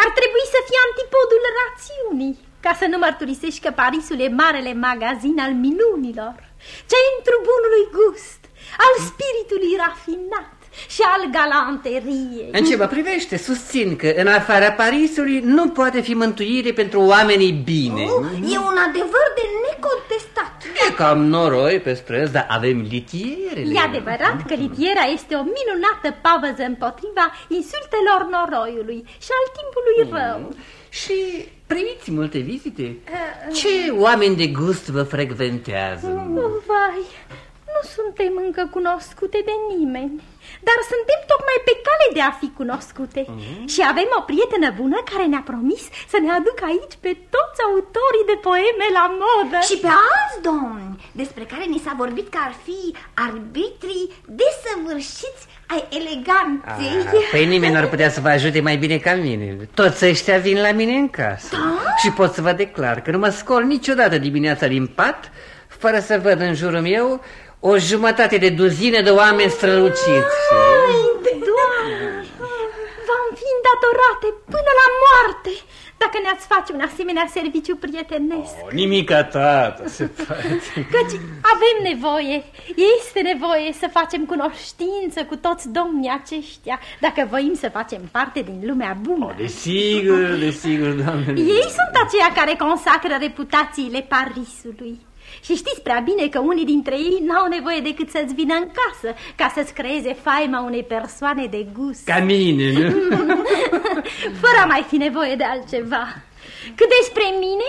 Speaker 3: Ar trebui să fie antipodul rațiunii ca să nu mărturisești că Parisul e marele magazin al minunilor, centru bunului gust, al spiritului rafinat și al galanteriei.
Speaker 11: În ce mă privește, susțin că în afara Parisului nu poate fi mântuire pentru oamenii bine.
Speaker 5: Oh, e un adevăr de necontestat.
Speaker 11: E cam noroi pe străzi, dar avem litierele.
Speaker 3: E adevărat că litiera este o minunată pavăză împotriva insultelor noroiului și al timpului mm. rău.
Speaker 11: Și primiți multe vizite? Ce oameni de gust vă frecventează?
Speaker 3: Oh, vai, nu suntem încă cunoscute de nimeni, dar suntem tocmai pe cale de a fi cunoscute. Mm. Și avem o prietenă bună care ne-a promis să ne aducă aici pe toți autorii de poeme la modă.
Speaker 5: Și pe alți domni, despre care ni s-a vorbit că ar fi arbitrii desăvârșiți ai eleganței.
Speaker 11: Ah, păi nimeni n-ar putea să vă ajute mai bine ca mine. Toți ăștia vin la mine în casă.
Speaker 5: Da?
Speaker 11: Și pot să vă declar că nu mă scol niciodată dimineața din pat fără să văd în jurul meu o jumătate de duzină de oameni străluciți.
Speaker 3: Doamne, v-am fi îndatorate până la moarte dacă ne-ați face un asemenea serviciu prietenesc.
Speaker 8: Oh, nimica, tată, se poate.
Speaker 3: Căci avem nevoie, este nevoie să facem cunoștință cu toți domnii aceștia, dacă voim să facem parte din lumea bună.
Speaker 8: Oh, desigur, desigur, doamne.
Speaker 3: Ei sunt aceia care consacră reputațiile Parisului. Și știți prea bine că unii dintre ei n-au nevoie decât să-ți vină în casă ca să-ți creeze faima unei persoane de gust.
Speaker 8: Ca mine, nu? [LAUGHS]
Speaker 3: Fără a mai fi nevoie de altceva. Cât despre mine,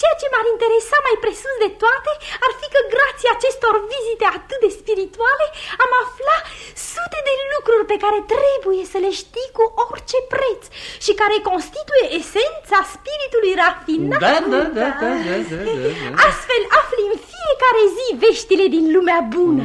Speaker 3: ceea ce m-ar interesa mai presus de toate ar fi că grație acestor vizite atât de spirituale am aflat sute de lucruri pe care trebuie să le știi cu orice preț și care constituie esența spiritului rafinat.
Speaker 11: Da, da, da, da, da, da, da.
Speaker 3: Astfel afli în fiecare zi veștile din lumea bună.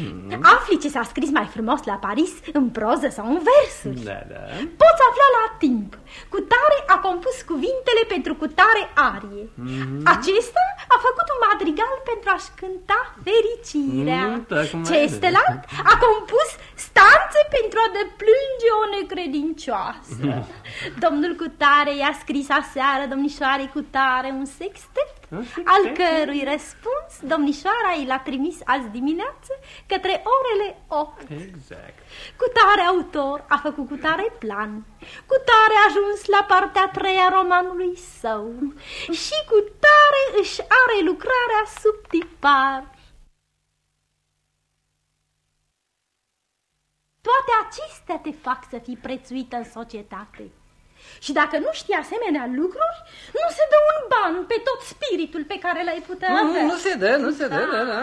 Speaker 11: Mm,
Speaker 3: Afli ce s-a scris mai frumos la Paris în proză sau în versuri.
Speaker 8: Da, da.
Speaker 3: Poți afla la timp. Cutare a compus cuvintele pentru cutare arie.
Speaker 8: Mhm.
Speaker 3: Acesta a făcut un madrigal pentru a-și cânta fericirea.
Speaker 8: Mm, tocmai.
Speaker 3: Celălalt a compus stanțe pentru a deplânge o necredincioasă. [LAUGHS] Domnul Cutare i-a scris aseară domnișoarei Cutare un sextet, al cărui răspuns domnișoara i l-a trimis azi dimineață către orele 8.
Speaker 8: Exact.
Speaker 3: Cutare autor a făcut cutare plan, cutare a ajuns la partea a treia romanului său și cutare își are lucrarea sub tipar. Toate acestea te fac să fii prețuită în societate. Și dacă nu știi asemenea lucruri, nu se dă un ban pe tot spiritul pe care l-ai putea
Speaker 11: Nu,
Speaker 3: avea.
Speaker 11: nu se dă, nu se dă, da, da.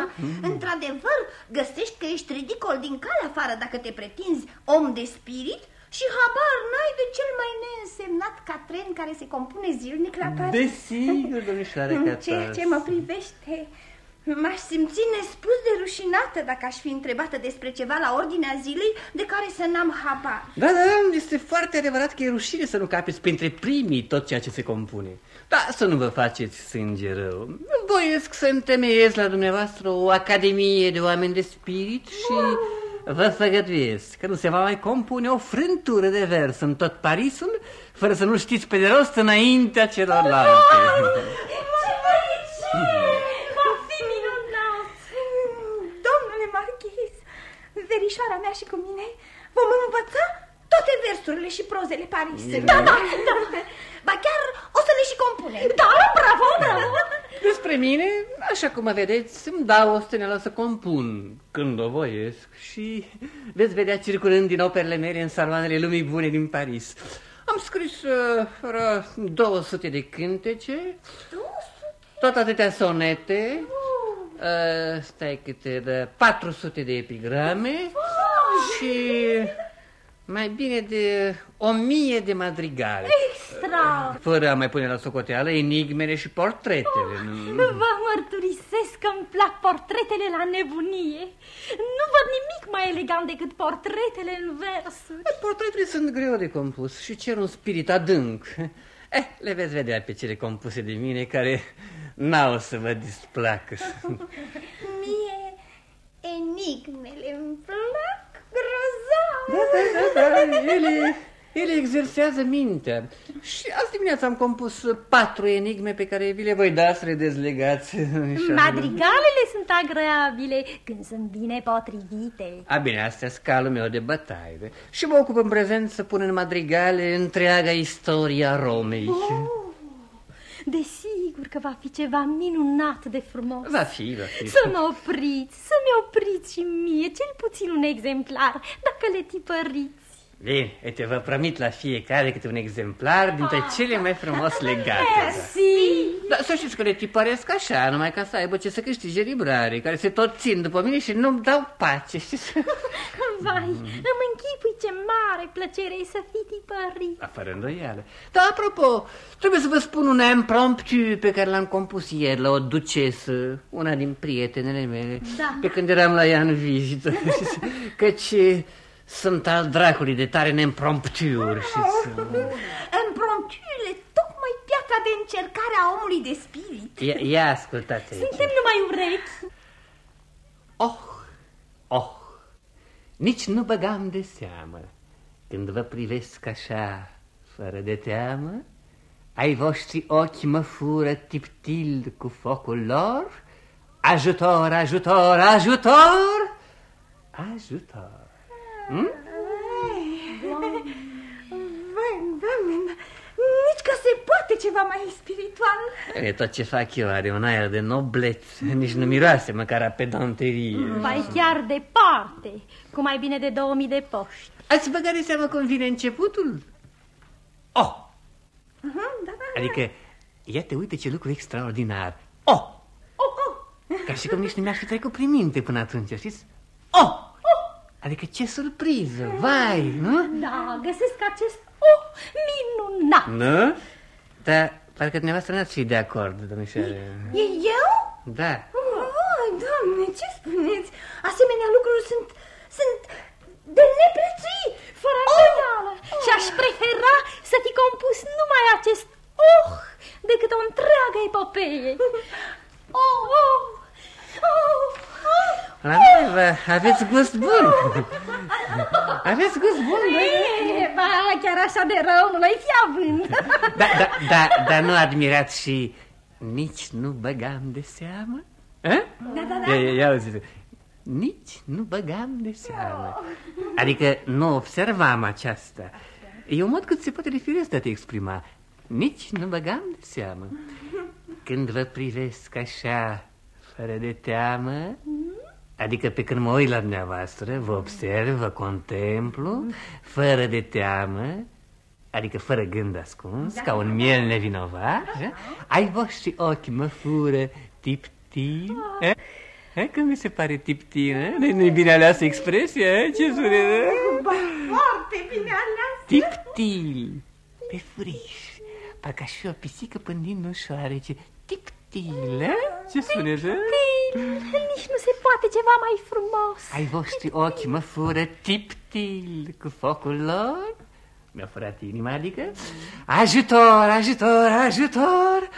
Speaker 5: Într-adevăr, găsești că ești ridicol din cale afară dacă te pretinzi om de spirit și habar n-ai de cel mai neînsemnat catren care se compune zilnic la Paris.
Speaker 11: Desigur, domnișoare
Speaker 5: În
Speaker 11: Catas.
Speaker 5: ceea ce mă privește, m-aș simți nespus de rușinată dacă aș fi întrebată despre ceva la ordinea zilei de care să n-am habar.
Speaker 11: Da, da, este foarte adevărat că e rușine să nu capeți printre primii tot ceea ce se compune. Da, să nu vă faceți sânge rău. Voiesc să întemeiez la dumneavoastră o academie de oameni de spirit și vă făgăduiesc că nu se va mai compune o frântură de vers în tot Parisul fără să nu știți pe de rost înaintea celorlalte. [LAUGHS]
Speaker 3: Va fi minunat!
Speaker 5: Domnule marchis, verișoara mea și cu mine vom învăța toate versurile și prozele Parisului.
Speaker 3: Da, da, da.
Speaker 5: Ba chiar o să le și compunem.
Speaker 3: Da, bravo, bravo!
Speaker 11: Despre mine, așa cum mă vedeți, îmi dau o steneală să compun când o voiesc și veți vedea circulând din operele mele în saloanele lumii bune din Paris. Am scris uh, vreo 200 de cântece, tot atâtea sonete, uh, stai câte, de 400 de epigrame și mai bine de 1000 de madrigale.
Speaker 3: Extra!
Speaker 11: Fără a mai pune la socoteală enigmele și portretele. nu?
Speaker 3: Vă mărturisesc că îmi plac portretele la nebunie. Nu văd nimic mai elegant decât portretele în versuri.
Speaker 11: Portretele sunt greu de compus și cer un spirit adânc. Eh, le veți vedea pe cele compuse de mine care n-au să vă displacă.
Speaker 5: Mie enigmele îmi plac grozav.
Speaker 11: Da, da, da, ele, ele exersează mintea. Și azi dimineața am compus patru enigme pe care vi le voi da să le dezlegați. [LAUGHS]
Speaker 3: Madrigalele sunt agreabile când sunt bine potrivite.
Speaker 11: A, bine, astea scalul meu de bătaie. Și mă ocup în prezent să pun în madrigale întreaga istoria Romei.
Speaker 3: Desigur că va fi ceva minunat de frumos.
Speaker 11: Va fi, va fi.
Speaker 3: Să mă opriți, să-mi opriți și mie, cel puțin un exemplar, dacă le tipăriți.
Speaker 11: Bine, uite, vă promit la fiecare câte un exemplar dintre cele mai frumos legate.
Speaker 3: Merci!
Speaker 11: Dar să știți că le tipăresc așa, numai ca să aibă ce să câștige librarii, care se tot țin după mine și nu-mi dau pace, știți? [LAUGHS]
Speaker 3: Vai, îmi închipui ce mare plăcere e să fii tipărit.
Speaker 11: Da, fără îndoială. Dar, apropo, trebuie să vă spun un impromptu pe care l-am compus ieri la o ducesă, una din prietenele mele,
Speaker 3: Da.
Speaker 11: pe când eram la ea în vizită. [LAUGHS] Căci sunt al dracului de tare în imprompturi, știți?
Speaker 5: Împrompturile, tocmai piața de încercare a omului de spirit.
Speaker 11: Ia, ia ascultați aici.
Speaker 3: Suntem numai urechi.
Speaker 11: Oh, oh, nici nu băgam de seamă când vă privesc așa, fără de teamă, ai voștri ochi mă fură tiptil cu focul lor, ajutor, ajutor, ajutor, ajutor. Hm?
Speaker 5: Vai, doamne, nici că se poate ceva mai spiritual.
Speaker 11: E, tot ce fac eu are un aer de noblețe, nici nu miroase măcar a pedanterie.
Speaker 3: Vai chiar departe, cu mai bine de 2000 de poști.
Speaker 11: Ați băgat de seamă cum vine începutul? Oh!
Speaker 5: Uh-huh, da, da.
Speaker 11: Adică, iată, uite ce lucru extraordinar. Oh!
Speaker 5: Oh, oh.
Speaker 11: Ca și cum nici nu mi-aș fi trecut prin minte până atunci, știți? Oh! Adică ce surpriză, vai, nu?
Speaker 3: Da, găsesc acest oh minunat.
Speaker 11: Nu? Dar parcă dumneavoastră n-ați fi de acord, domnișoare.
Speaker 5: E eu?
Speaker 11: Da.
Speaker 5: Oh, doamne, ce spuneți? Asemenea lucruri sunt, sunt de neprețuit.
Speaker 3: Fără îndoială. Și aș prefera să fi compus numai acest oh decât o întreagă epopee. [LAUGHS] Oh, oh, oh, oh.
Speaker 11: La vă, aveți gust bun. Aveți gust bun,
Speaker 3: E, ba, chiar așa de rău nu l-ai fi având.
Speaker 11: Da, da, da, dar nu admirați și nici nu băgam de seamă? A?
Speaker 5: Da, da, da.
Speaker 11: Ia, ia, ia auziți. Nici nu băgam de seamă. Adică nu observam aceasta. E un mod cât se poate de firesc de a te exprima. Nici nu băgam de seamă. Când vă privesc așa, fără de teamă, adică pe când mă uit la dumneavoastră, vă observ, vă contemplu, fără de teamă, adică fără gând ascuns, ca un miel nevinovat, așa, ai voștri ochi mă fură tip-tip, eh? Eh, Când mi se pare tip-tip, eh? Nu- Nu-i bine aleasă expresia, eh? Ce spune?
Speaker 5: Ba, foarte bine aleas.
Speaker 11: Tip-til, pe friș, parcă aș fi o pisică pândind ușoare, ce tip-til, eh? Ce spuneți, eh?
Speaker 3: Nici nu se poate ceva mai frumos.
Speaker 11: Ai voștri ochi mă fură tip-til cu focul lor? Mi-a furat inima, adică? Ajutor, ajutor, ajutor,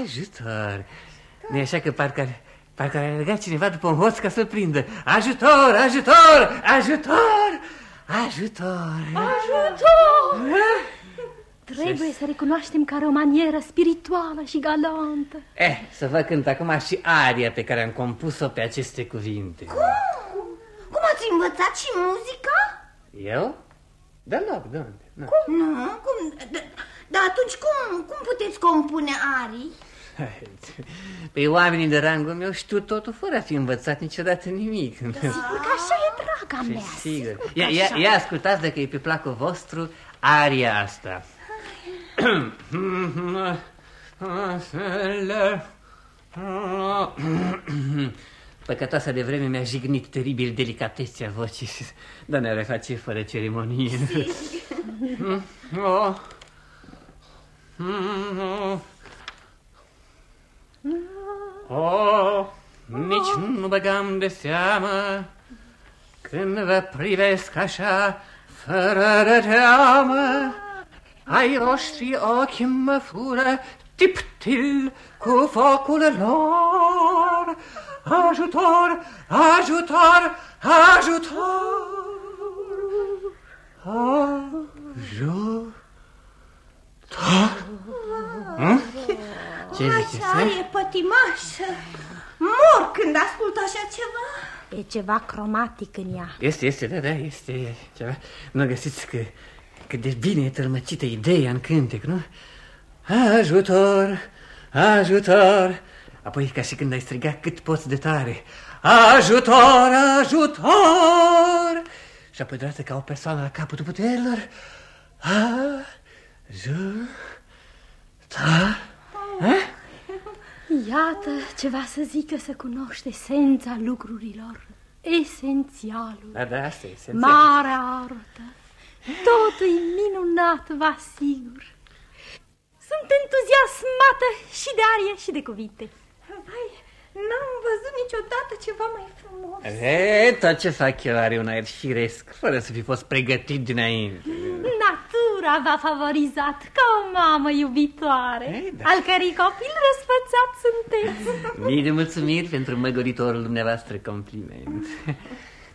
Speaker 11: ajutor. nu așa că parcă, parcă a legat cineva după un hoț ca să-l prindă. Ajutor, ajutor, ajutor, ajutor.
Speaker 3: Ajutor! Trebuie să recunoaștem că are o manieră spirituală și galantă.
Speaker 11: Eh, să vă cânt acum și aria pe care am compus-o pe aceste cuvinte.
Speaker 5: Cum? Cum ați învățat și muzica?
Speaker 11: Eu? Deloc, de unde? Nu.
Speaker 5: Cum? Nu, cum? Dar da, atunci cum, cum puteți compune arii? [LAUGHS]
Speaker 11: Pe oamenii de rangul meu știu totul fără a fi învățat niciodată nimic.
Speaker 3: Sigur că așa e, draga mea.
Speaker 11: Sigur. Ia, ia, ia ascultați dacă e pe placul vostru aria asta. [COUGHS] Păcătoasa de vreme mi-a jignit teribil delicatețea vocii, dar ne reface fără ceremonie. Oh. [LAUGHS] Oh. Oh, nici nu băgam de seamă când vă privesc așa, fără de teamă. Ai voștri ochi mă fură tiptil cu focul lor. Ajutor, ajutor, ajutor. Ajutor. Hm? Ce ziceți?
Speaker 5: Așa
Speaker 11: eh?
Speaker 5: e pătimașă. Mor când ascult așa ceva.
Speaker 3: E ceva cromatic în ea.
Speaker 11: Este, este, da, da, este ceva. Nu găsiți că, cât de bine e tălmăcită ideea în cântec, nu? Ajutor, ajutor. Apoi ca și când ai strigat cât poți de tare. Ajutor, ajutor. Și apoi deodată ca o persoană la capătul puterilor. Ajutor. Ha?
Speaker 3: Iată ceva să zică să cunoște esența lucrurilor. Esențialul.
Speaker 11: Da, da, asta e esențial.
Speaker 3: Marea artă. Totul e minunat, vă asigur. Sunt entuziasmată și de arie și de cuvinte.
Speaker 5: Vai, n-am văzut niciodată ceva mai frumos.
Speaker 11: E, tot ce fac eu are un aer firesc, fără să fi fost pregătit dinainte.
Speaker 3: Natura v-a favorizat ca o mamă iubitoare,
Speaker 11: Ei, da.
Speaker 3: al cărei copil răsfățat sunteți.
Speaker 11: Mii de mulțumiri pentru măgoritorul dumneavoastră compliment.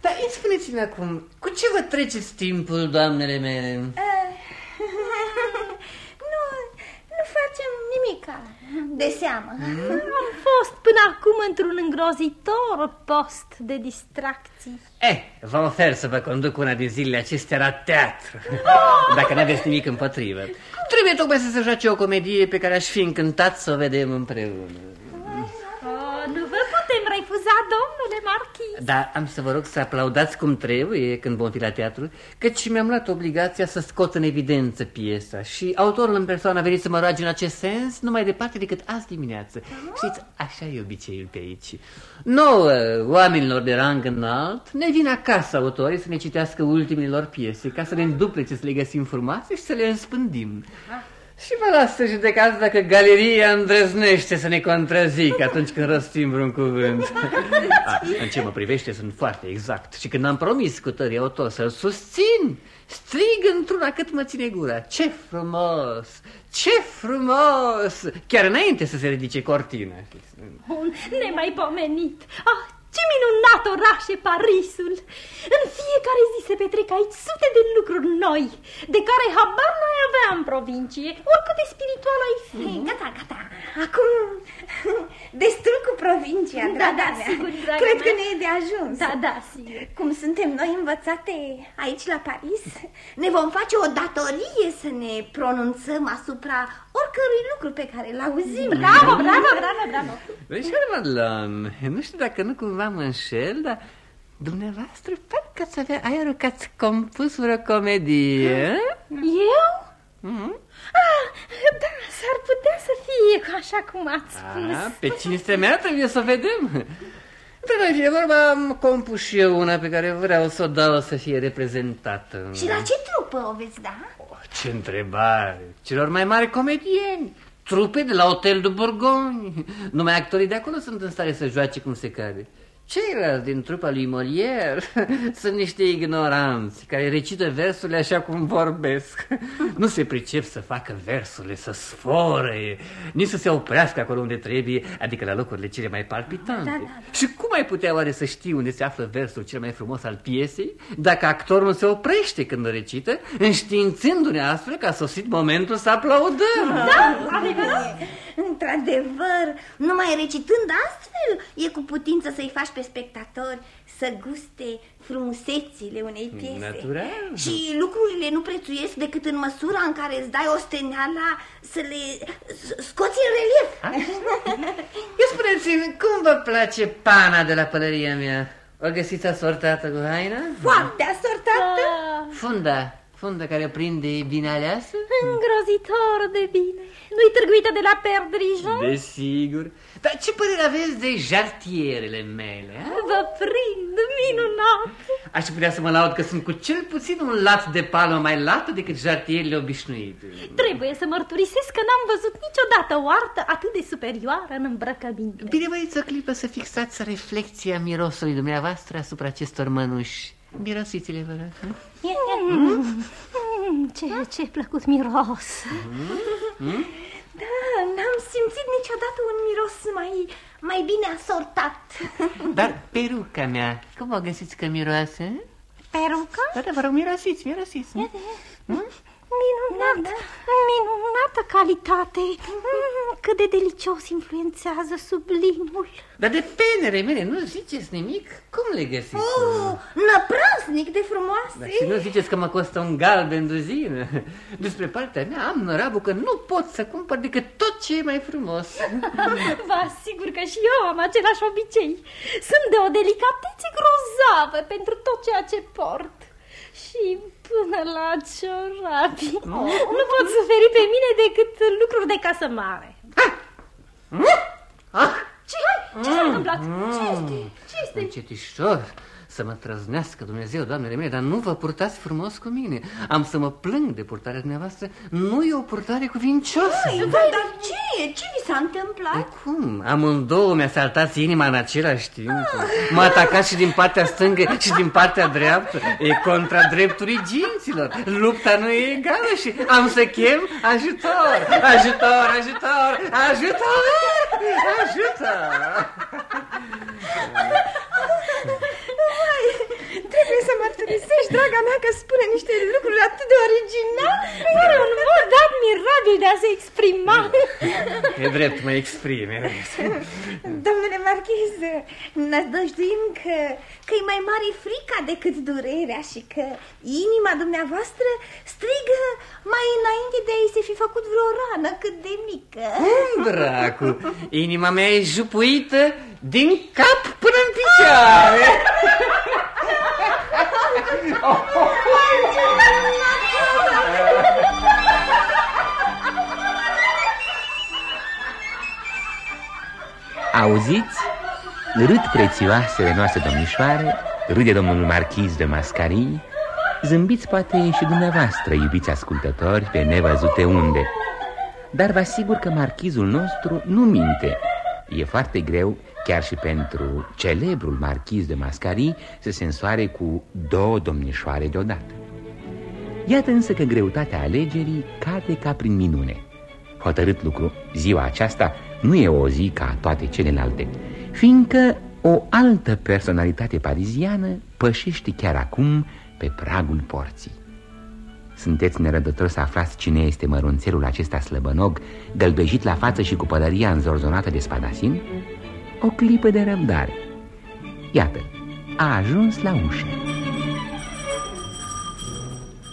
Speaker 11: Dar îi spuneți-mi acum, cu ce vă treceți timpul, doamnele mele?
Speaker 5: Eh, [LAUGHS] nu, nu facem nimica de seamă.
Speaker 3: Am fost până acum într-un îngrozitor post de distracții.
Speaker 11: Eh, vă ofer să vă conduc una din zilele acestea la teatru, dacă nu aveți nimic împotrivă. Trebuie tocmai să se joace o comedie pe care aș fi încântat să o vedem împreună.
Speaker 3: Oh, nu vă putem refuza, domnule marchis.
Speaker 11: Dar am să vă rog să aplaudați cum trebuie când vom fi la teatru, căci mi-am luat obligația să scot în evidență piesa și autorul în persoană a venit să mă roage în acest sens numai departe decât azi dimineață. Știți, așa e obiceiul pe aici. Nouă, oamenilor de rang înalt, ne vin acasă autorii să ne citească ultimele lor piese ca să ne înduplece, să le găsim frumoase și să le înspândim. Și vă las să judecați dacă galeria îndrăznește să ne contrazică atunci când rostim vreun cuvânt. [LAUGHS] A, în ce mă privește sunt foarte exact. Și când am promis cu tării autor să-l susțin, strig într-una cât mă ține gura. Ce frumos! Ce frumos! Chiar înainte să se ridice cortina.
Speaker 3: Un nemaipomenit. Ah, ce minunat oraș e Parisul! În fiecare zi se petrec aici sute de lucruri noi, de care habar nu ai avea în provincie, oricât de spiritual ai fi.
Speaker 5: Ei, gata, gata. Acum, [LAUGHS] destul cu provincia,
Speaker 3: Da,
Speaker 5: draga
Speaker 3: da,
Speaker 5: mea.
Speaker 3: sigur, draga
Speaker 5: Cred
Speaker 3: mea.
Speaker 5: că ne e de ajuns.
Speaker 3: Da, da, sigur.
Speaker 5: Cum suntem noi învățate aici la Paris, ne vom face o datorie să ne pronunțăm asupra oricărui lucru pe care îl auzim.
Speaker 3: Bravo, bravo, bravo, bravo.
Speaker 11: Michel Madeleine, nu știu dacă nu cumva mă înșel, dar dumneavoastră parcă ați avea aerul că ați compus vreo comedie.
Speaker 3: Eu?
Speaker 11: Mhm.
Speaker 3: Ah, da, s-ar putea să fie așa cum ați spus.
Speaker 11: A, pe cinstea mea trebuie să o vedem. Trebuie fie vorba, am compus și eu una pe care vreau să o dau să fie reprezentată.
Speaker 5: Și la ce trupă o veți da?
Speaker 11: Ce întrebare! Celor mai mari comedieni, trupe de la Hotel de Bourgogne. Numai actorii de acolo sunt în stare să joace cum se cade. Ceilalți din trupa lui Molière [LAUGHS] sunt niște ignoranți care recită versurile așa cum vorbesc. Nu se pricep să facă versurile, să sfore, nici să se oprească acolo unde trebuie, adică la locurile cele mai palpitante.
Speaker 5: Da, da,
Speaker 11: Și cum ai putea oare să știi unde se află versul cel mai frumos al piesei, dacă actorul nu se oprește când o recită, înștiințându-ne astfel că a sosit momentul să aplaudăm?
Speaker 5: Da, adevărat. Într-adevăr, numai recitând astfel, e cu putință să-i faci pe spectatori să guste frumusețile unei piese.
Speaker 11: Natural.
Speaker 5: Și lucrurile nu prețuiesc decât în măsura în care îți dai osteneala să le s- scoți în relief.
Speaker 11: Ia spuneți-mi, cum vă place pana de la pălăria mea? O găsiți asortată cu haina?
Speaker 5: Foarte asortată.
Speaker 11: Funda, funda care prinde e bine aleasă?
Speaker 3: Îngrozitor de bine. Nu-i târguită de la Perdrijon?
Speaker 11: Desigur. Dar ce părere aveți de jartierele mele? a?
Speaker 3: Vă prind, minunat.
Speaker 11: Aș putea să mă laud că sunt cu cel puțin un lat de palmă mai lată decât jartierile obișnuite.
Speaker 3: Trebuie să mărturisesc că n-am văzut niciodată o artă atât de superioară în îmbrăcăminte.
Speaker 11: Binevoiți o clipă să fixați reflexia mirosului dumneavoastră asupra acestor mănuși. Mirosiți-le, vă rog. hă?
Speaker 3: Mm, mm, ce, ce plăcut miros.
Speaker 11: Hmm?
Speaker 5: Da, n-am simțit niciodată un miros mai, mai bine asortat.
Speaker 11: Dar peruca mea, cum o găsiți că miroase?
Speaker 3: Peruca?
Speaker 11: Da, da, vă rog, mirosiți, mirosiți. hă?
Speaker 3: Minunat, minunată calitate. Mm, cât de delicios influențează sublimul.
Speaker 11: Dar de penere mele nu ziceți nimic? Cum le găsiți?
Speaker 5: Oh, năprasnic de frumoase.
Speaker 11: Dar și nu ziceți că mă costă un galben duzină. Despre partea mea am năravul că nu pot să cumpăr decât tot ce e mai frumos.
Speaker 3: Vă asigur că și eu am același obicei. Sunt de o delicatețe grozavă pentru tot ceea ce port. Și până la ciorapi. Nu pot suferi pe mine decât lucruri de casă mare.
Speaker 11: Ah!
Speaker 3: Ce, ce s-a întâmplat? Ce este? Ce este?
Speaker 11: Încetișor, să mă trăznească Dumnezeu, doamnele mele, dar nu vă purtați frumos cu mine. Am să mă plâng de purtarea dumneavoastră. Nu e o purtare cuvincioasă.
Speaker 5: Vai, vai, dar ce? Ce vi s-a întâmplat?
Speaker 11: Cum? Amândouă mi-a saltat inima în același timp. M-a atacat și din partea stângă și din partea dreaptă. E contra drepturii ginților. Lupta nu e egală și am să chem ajutor. Ajutor, ajutor, ajutor, ajutor.
Speaker 10: Vai, [LAUGHS] trebuie să mărturisești, draga mea, că spune niște lucruri atât de originale.
Speaker 3: Are un mod admirabil de a se exprima.
Speaker 11: E drept, mă exprim, e drept.
Speaker 10: Domnule marchiz, nădăjduim că, că e mai mare frica decât durerea și că inima dumneavoastră strigă mai înainte de a-i se fi făcut vreo rană cât de mică.
Speaker 11: Cum, dracu? Inima mea e jupuită din cap până în picioare. [LAUGHS]
Speaker 2: Auziți? Râd prețioasele noastre domnișoare, râde domnul marchiz de Mascarii, zâmbiți poate și dumneavoastră, iubiți ascultători, pe nevăzute unde. Dar vă asigur că marchizul nostru nu minte. E foarte greu, chiar și pentru celebrul marchiz de Mascarii, să se însoare cu două domnișoare deodată. Iată însă că greutatea alegerii cade ca prin minune. Hotărât lucru, ziua aceasta nu e o zi ca toate celelalte, fiindcă o altă personalitate pariziană pășește chiar acum pe pragul porții. Sunteți nerăbdători să aflați cine este mărunțelul acesta slăbănog, gălbejit la față și cu pălăria înzorzonată de spadasin? O clipă de răbdare. Iată, a ajuns la ușă.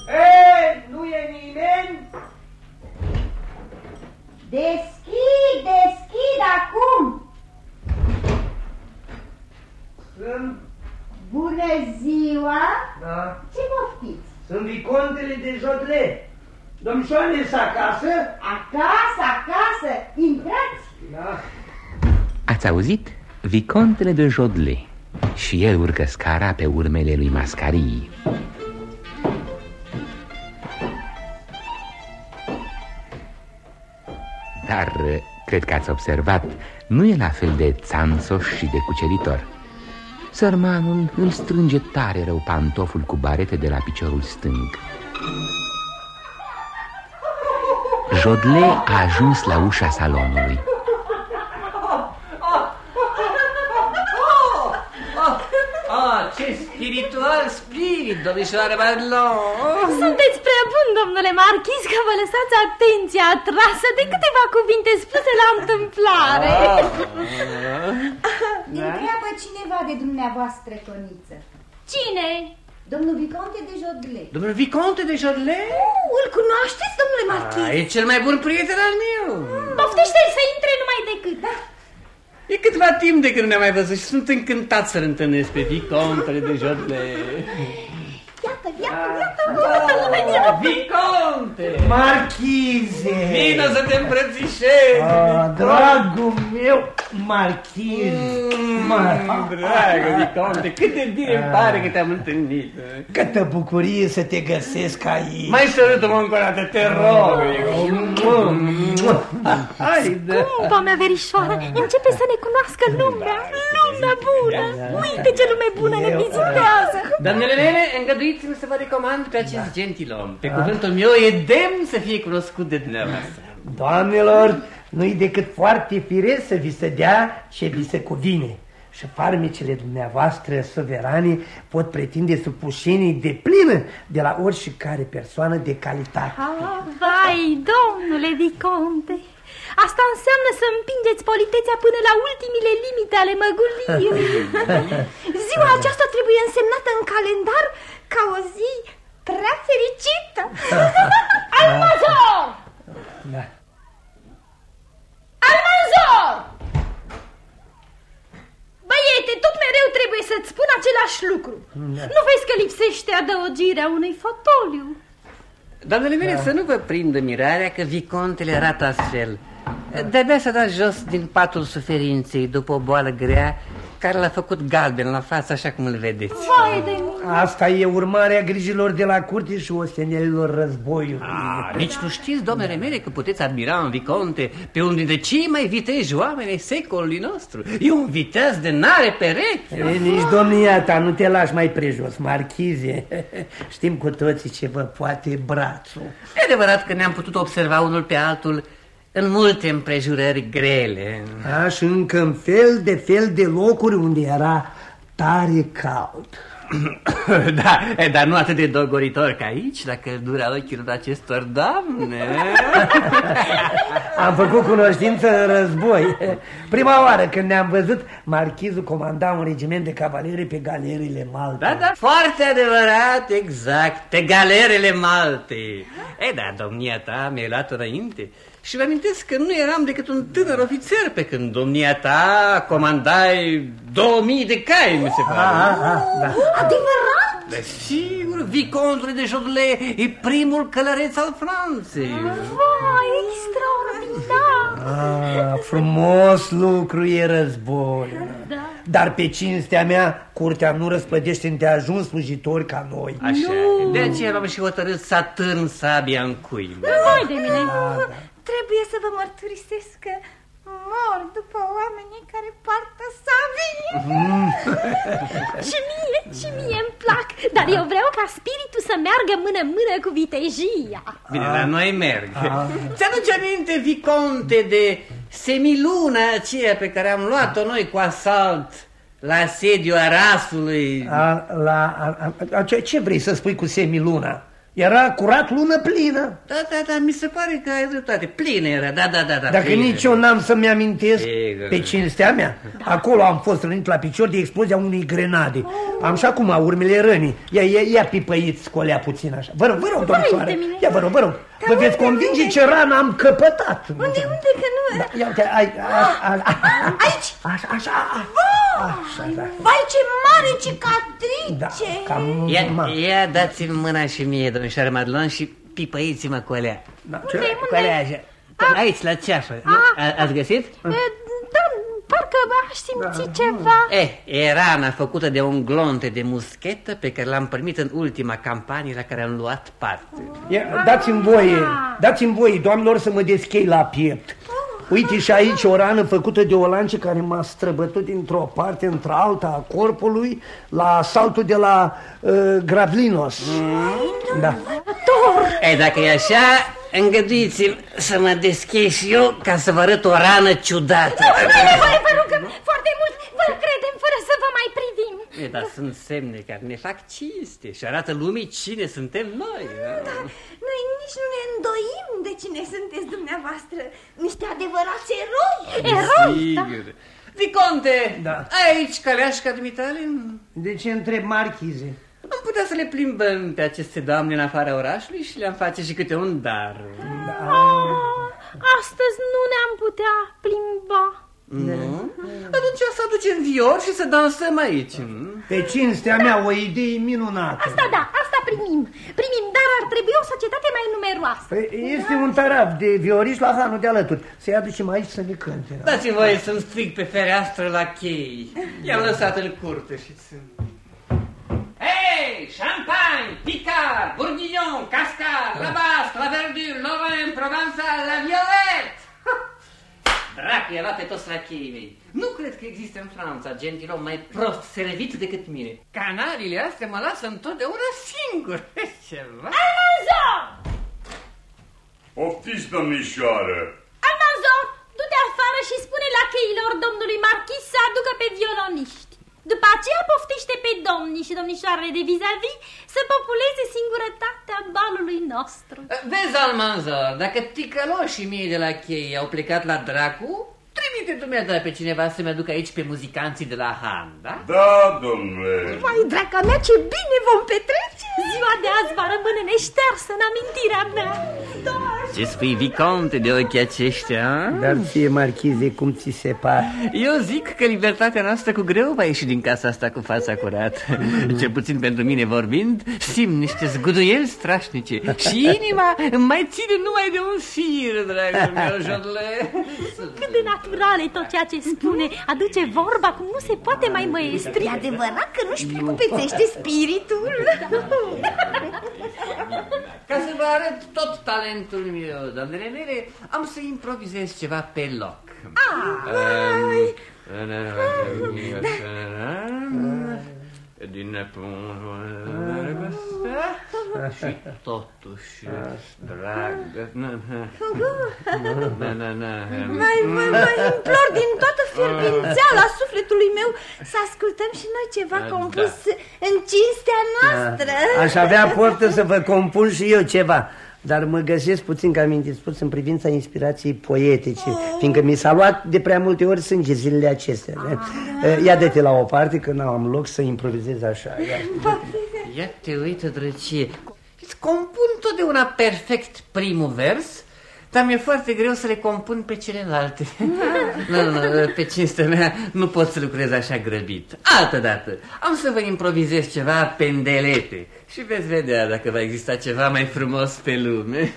Speaker 13: Ei, nu e nimeni?
Speaker 10: Deschid, deschid acum!
Speaker 13: Sunt,
Speaker 10: Bună ziua!
Speaker 13: da,
Speaker 10: Ce poftiți?
Speaker 13: Sunt vicontele de Jodle. Domnișoane este acasă?
Speaker 10: Acasă, acasă! Intrați!
Speaker 13: Da.
Speaker 2: Ați auzit? Vicontele de Jodle Și el urcă scara pe urmele lui Mascarii Dar, cred că ați observat, nu e la fel de țanțoș și de cuceritor Sărmanul îl strânge tare rău pantoful cu barete de la piciorul stâng. Jodle a ajuns la ușa salonului
Speaker 11: Ah, ce spiritual spirit, domnișoară Marlon!
Speaker 3: Sunteți prea bun, domnule marchis, că vă lăsați atenția atrasă de câteva cuvinte spuse la întâmplare.
Speaker 10: Întreabă cineva de dumneavoastră, Coniță.
Speaker 3: Cine?
Speaker 10: Domnul Viconte de Jodle.
Speaker 11: Domnul Viconte de Jodle?
Speaker 10: Uh, îl cunoașteți, domnule marchiz?
Speaker 11: Ah, e cel mai bun prieten al meu.
Speaker 3: Poftește-l să intre numai decât.
Speaker 10: Da.
Speaker 11: E câtva timp de când ne-am mai văzut și sunt încântat să-l întâlnesc pe Vicontele de Jodle.
Speaker 10: Iată, iată, iată,
Speaker 11: Oh,
Speaker 10: iată.
Speaker 11: Viconte!
Speaker 13: Marchize!
Speaker 11: Vino să te îmbrățișez!
Speaker 13: Ah, dragul meu, marchiz!
Speaker 11: Mm, dragă, Viconte, cât de bine îmi pare că te-am întâlnit.
Speaker 13: Câtă bucurie să te găsesc aici!
Speaker 11: Mai sărută-mă încă o dată, te rog. Haide.
Speaker 3: Scumpa mea verișoară, începe să ne cunoască lumea, lumea bună. Uite ce lume bună ne vizitează.
Speaker 11: Doamnele mele, îngăduiți-mi să vă recomand pe acest gentilom. Pe cuvântul meu e demn să fie cunoscut de dumneavoastră.
Speaker 13: Doamnelor, nu-i decât foarte firesc să vi se dea ce vi se cuvine. Și farmecele dumneavoastră suverane pot pretinde supușenii de plină de la oricare persoană de calitate.
Speaker 3: Ah, vai, domnule Viconte, asta înseamnă să împingeți politețea până la ultimile limite ale măgulirii. [LAUGHS] Ziua aceasta trebuie însemnată în calendar ca o zi prea fericită. [LAUGHS] Almanzor!
Speaker 13: Da.
Speaker 3: Almanzor! Băiete, tot mereu trebuie să-ți spun același lucru.
Speaker 13: Da.
Speaker 3: Nu vezi că lipsește adăugirea unui fotoliu?
Speaker 11: Doamnele mele, să nu vă prindă mirarea că vicontele arată astfel. De-abia s-a dat jos din patul suferinței după o boală grea care l-a făcut galben la față, așa cum îl vedeți.
Speaker 3: Vai de mine!
Speaker 13: Asta e urmarea grijilor de la curte și ostenelilor războiului.
Speaker 11: Ah, nici nu știți, domnule mele, că puteți admira în viconte pe unul dintre cei mai viteji oameni ai secolului nostru. E un viteaz de nare pereche.
Speaker 13: E, nici domnia ta, nu te lași mai prejos, marchize. Știm cu toții ce vă poate brațul.
Speaker 11: E adevărat că ne-am putut observa unul pe altul în multe împrejurări grele.
Speaker 13: Da, și încă în fel de fel de locuri unde era tare cald. [COUGHS]
Speaker 11: da, dar nu atât de dogoritor ca aici, la căldura ochilor acestor doamne.
Speaker 13: Am făcut cunoștință în război. Prima oară când ne-am văzut, marchizul comanda un regiment de cavalerie pe galerile Malte.
Speaker 11: Da, da, foarte adevărat, exact, pe galerele Malte. E, da, domnia ta mi-ai luat înainte. Și vă amintesc că nu eram decât un tânăr ofițer pe când domnia ta comandai 2000 de cai, mi se pare.
Speaker 13: Ah, ah, da.
Speaker 3: Adevărat?
Speaker 11: Da, sigur, Vicontul de Jodle e primul călăreț al Franței.
Speaker 3: Vai, extraordinar!
Speaker 13: Ah, frumos lucru e război.
Speaker 3: Da.
Speaker 13: Dar pe cinstea mea, curtea nu răspădește îndeajuns slujitori ca noi.
Speaker 11: Așa, nu. de aceea m-am și hotărât să atârn sabia în cuib.
Speaker 3: Vai de mine!
Speaker 13: Da, da.
Speaker 10: Trebuie să vă mărturisesc că mor după oamenii care poartă sabie. [LAUGHS]
Speaker 3: și mie, și mie îmi plac, dar eu vreau ca spiritul să meargă mână-mână cu vitejia.
Speaker 11: Bine, la noi merg. Ți-aduce aminte, Viconte, de semiluna aceea pe care am luat-o noi cu asalt la sediu Arasului?
Speaker 13: A, la, a, a, ce, ce vrei să spui cu semiluna? Era curat lună plină.
Speaker 11: Da, da, da, mi se pare că ai dreptate. Plină era, da, da, da. da
Speaker 13: Dacă
Speaker 11: plină.
Speaker 13: nici eu n-am să-mi amintesc
Speaker 11: Sigur.
Speaker 13: pe cinstea mea. Da. Acolo am fost rănit la picior de explozia unei grenade. Oh. Am și acum urmele rănii. Ia, ia, ia pipăiți colea puțin așa. Vă rog, vă rog, domnișoare. Ia, vă rog, vă rog.
Speaker 10: Da,
Speaker 13: vă veți
Speaker 10: unde,
Speaker 13: convinge
Speaker 10: unde?
Speaker 13: ce rană am căpătat.
Speaker 10: Unde, unde, că nu...
Speaker 13: Da, ia uite, ai, a, a, a,
Speaker 10: Aici!
Speaker 13: așa, așa, a, așa, da.
Speaker 10: Vai, ce mare
Speaker 13: Da,
Speaker 10: cicatrice!
Speaker 13: cam,
Speaker 11: Ia,
Speaker 13: ma.
Speaker 11: ia dați-mi mâna și mie, domnișoare Madlon, și pipăiți-mă cu alea.
Speaker 13: Da,
Speaker 3: Unde, unde?
Speaker 11: Cu alea așa. Aici, la ceafă. nu? A- Ați găsit?
Speaker 3: E, Da, parcă aș simți ceva.
Speaker 11: Eh, e rana făcută de un glonte de muschetă pe care l-am primit în ultima campanie la care am luat parte.
Speaker 13: Ia, dați-mi voie, dați-mi voie, doamnelor, să mă deschei la piept. Uite și aici o rană făcută de o lance care m-a străbătut dintr-o parte într-alta a corpului la saltul de la uh, Gravlinos. Da.
Speaker 11: E, dacă e așa, îngăduiți-mi să mă deschid și eu ca să vă arăt o rană ciudată.
Speaker 3: Nu, nu e nevoie, vă rugăm foarte mult, vă credem fără să vă mai privim.
Speaker 11: E, dar sunt semne care ne fac cinste și arată lumii cine suntem noi.
Speaker 10: Da, noi nici nu ne îndoim de cine sunteți dumneavoastră. Niște adevărați eroi.
Speaker 3: Eroi, da.
Speaker 11: Sigur. Viconte,
Speaker 13: Da.
Speaker 11: ai aici caleașca dumitale?
Speaker 13: De ce întreb marchize?
Speaker 11: Am putea să le plimbăm pe aceste doamne în afara orașului și le-am face și câte un dar.
Speaker 3: Ah, Astăzi nu ne-am putea plimba.
Speaker 11: Nu? Atunci să aducem vior și să dansăm aici.
Speaker 13: Pe cinstea mea, o idee minunată.
Speaker 3: Asta da, asta primim. Primim, dar ar trebui o societate mai numeroasă.
Speaker 13: Păi, Este un taraf de vioriș la hanul de alături. Să-i aducem aici să ne cânte.
Speaker 11: Dați-mi voie să-mi strig pe fereastră la chei. I-am lăsat în curte și sunt... Hei, champagne, picard, bourguignon, cascade, la basque, la verdure, lorraine, provençal, la violette. Dracu, i-a luat pe toți racheii mei. Nu cred că există în Franța gentilom mai prost servit decât mine. Canariile astea mă lasă întotdeauna singur. [LAUGHS] Ceva.
Speaker 3: Almanzor!
Speaker 6: Poftiți, domnișoară!
Speaker 3: Almanzor, du-te afară și spune la cheilor domnului marchis să aducă pe violoniști. După aceea poftește pe domnii și domnișoarele de vis-a-vis să populeze singurătatea balului nostru.
Speaker 11: Vezi, Almanzor, dacă ticăloșii mei de la chei au plecat la dracu, trimite dumneata pe cineva să-mi aducă aici pe muzicanții de la Han, da?
Speaker 6: Da, domnule!
Speaker 10: Mai, draga mea, ce bine vom petrece!
Speaker 3: Ziua de azi va rămâne neștearsă în amintirea mea.
Speaker 10: Da,
Speaker 11: Ce spui, Viconte, de ochii aceștia?
Speaker 13: Dar ție, marchize, cum ți se pare?
Speaker 11: Eu zic că libertatea noastră cu greu va ieși din casa asta cu fața curată. Cel puțin pentru mine vorbind, simt niște zguduieli strașnice și inima îmi mai ține numai de un fir, dragul meu, Jodle.
Speaker 3: Cât de natural e tot ceea ce spune. Aduce vorba cum nu se poate mai măestri.
Speaker 10: E adevărat că nu-și precupețește spiritul. [LAUGHS]
Speaker 11: Ca să vă arăt tot talentul meu, doamnele mele, am să improvizez ceva pe loc.
Speaker 10: Ai.
Speaker 11: Din și totuși, [LAUGHS] dragă... Na, na, na.
Speaker 10: Mai, mai, mai implor din toată fierbințeala sufletului meu să ascultăm și noi ceva
Speaker 13: Da.
Speaker 10: compus în cinstea noastră.
Speaker 13: Aș avea poftă să vă compun și eu ceva dar mă găsesc puțin cam indispus în privința inspirației poetice, fiindcă mi s-a luat de prea multe ori sânge zilele acestea. Ah, Ia de-te la o parte, că n-am loc să improvizez așa. Ia.
Speaker 11: Ia te uită, drăcie. Îți compun totdeauna perfect primul vers, dar mi-e foarte greu să le compun pe celelalte. nu, nu, nu, pe cinstea mea nu pot să lucrez așa grăbit. Altă dată, am să vă improvizez ceva pendelete și veți vedea dacă va exista ceva mai frumos pe lume.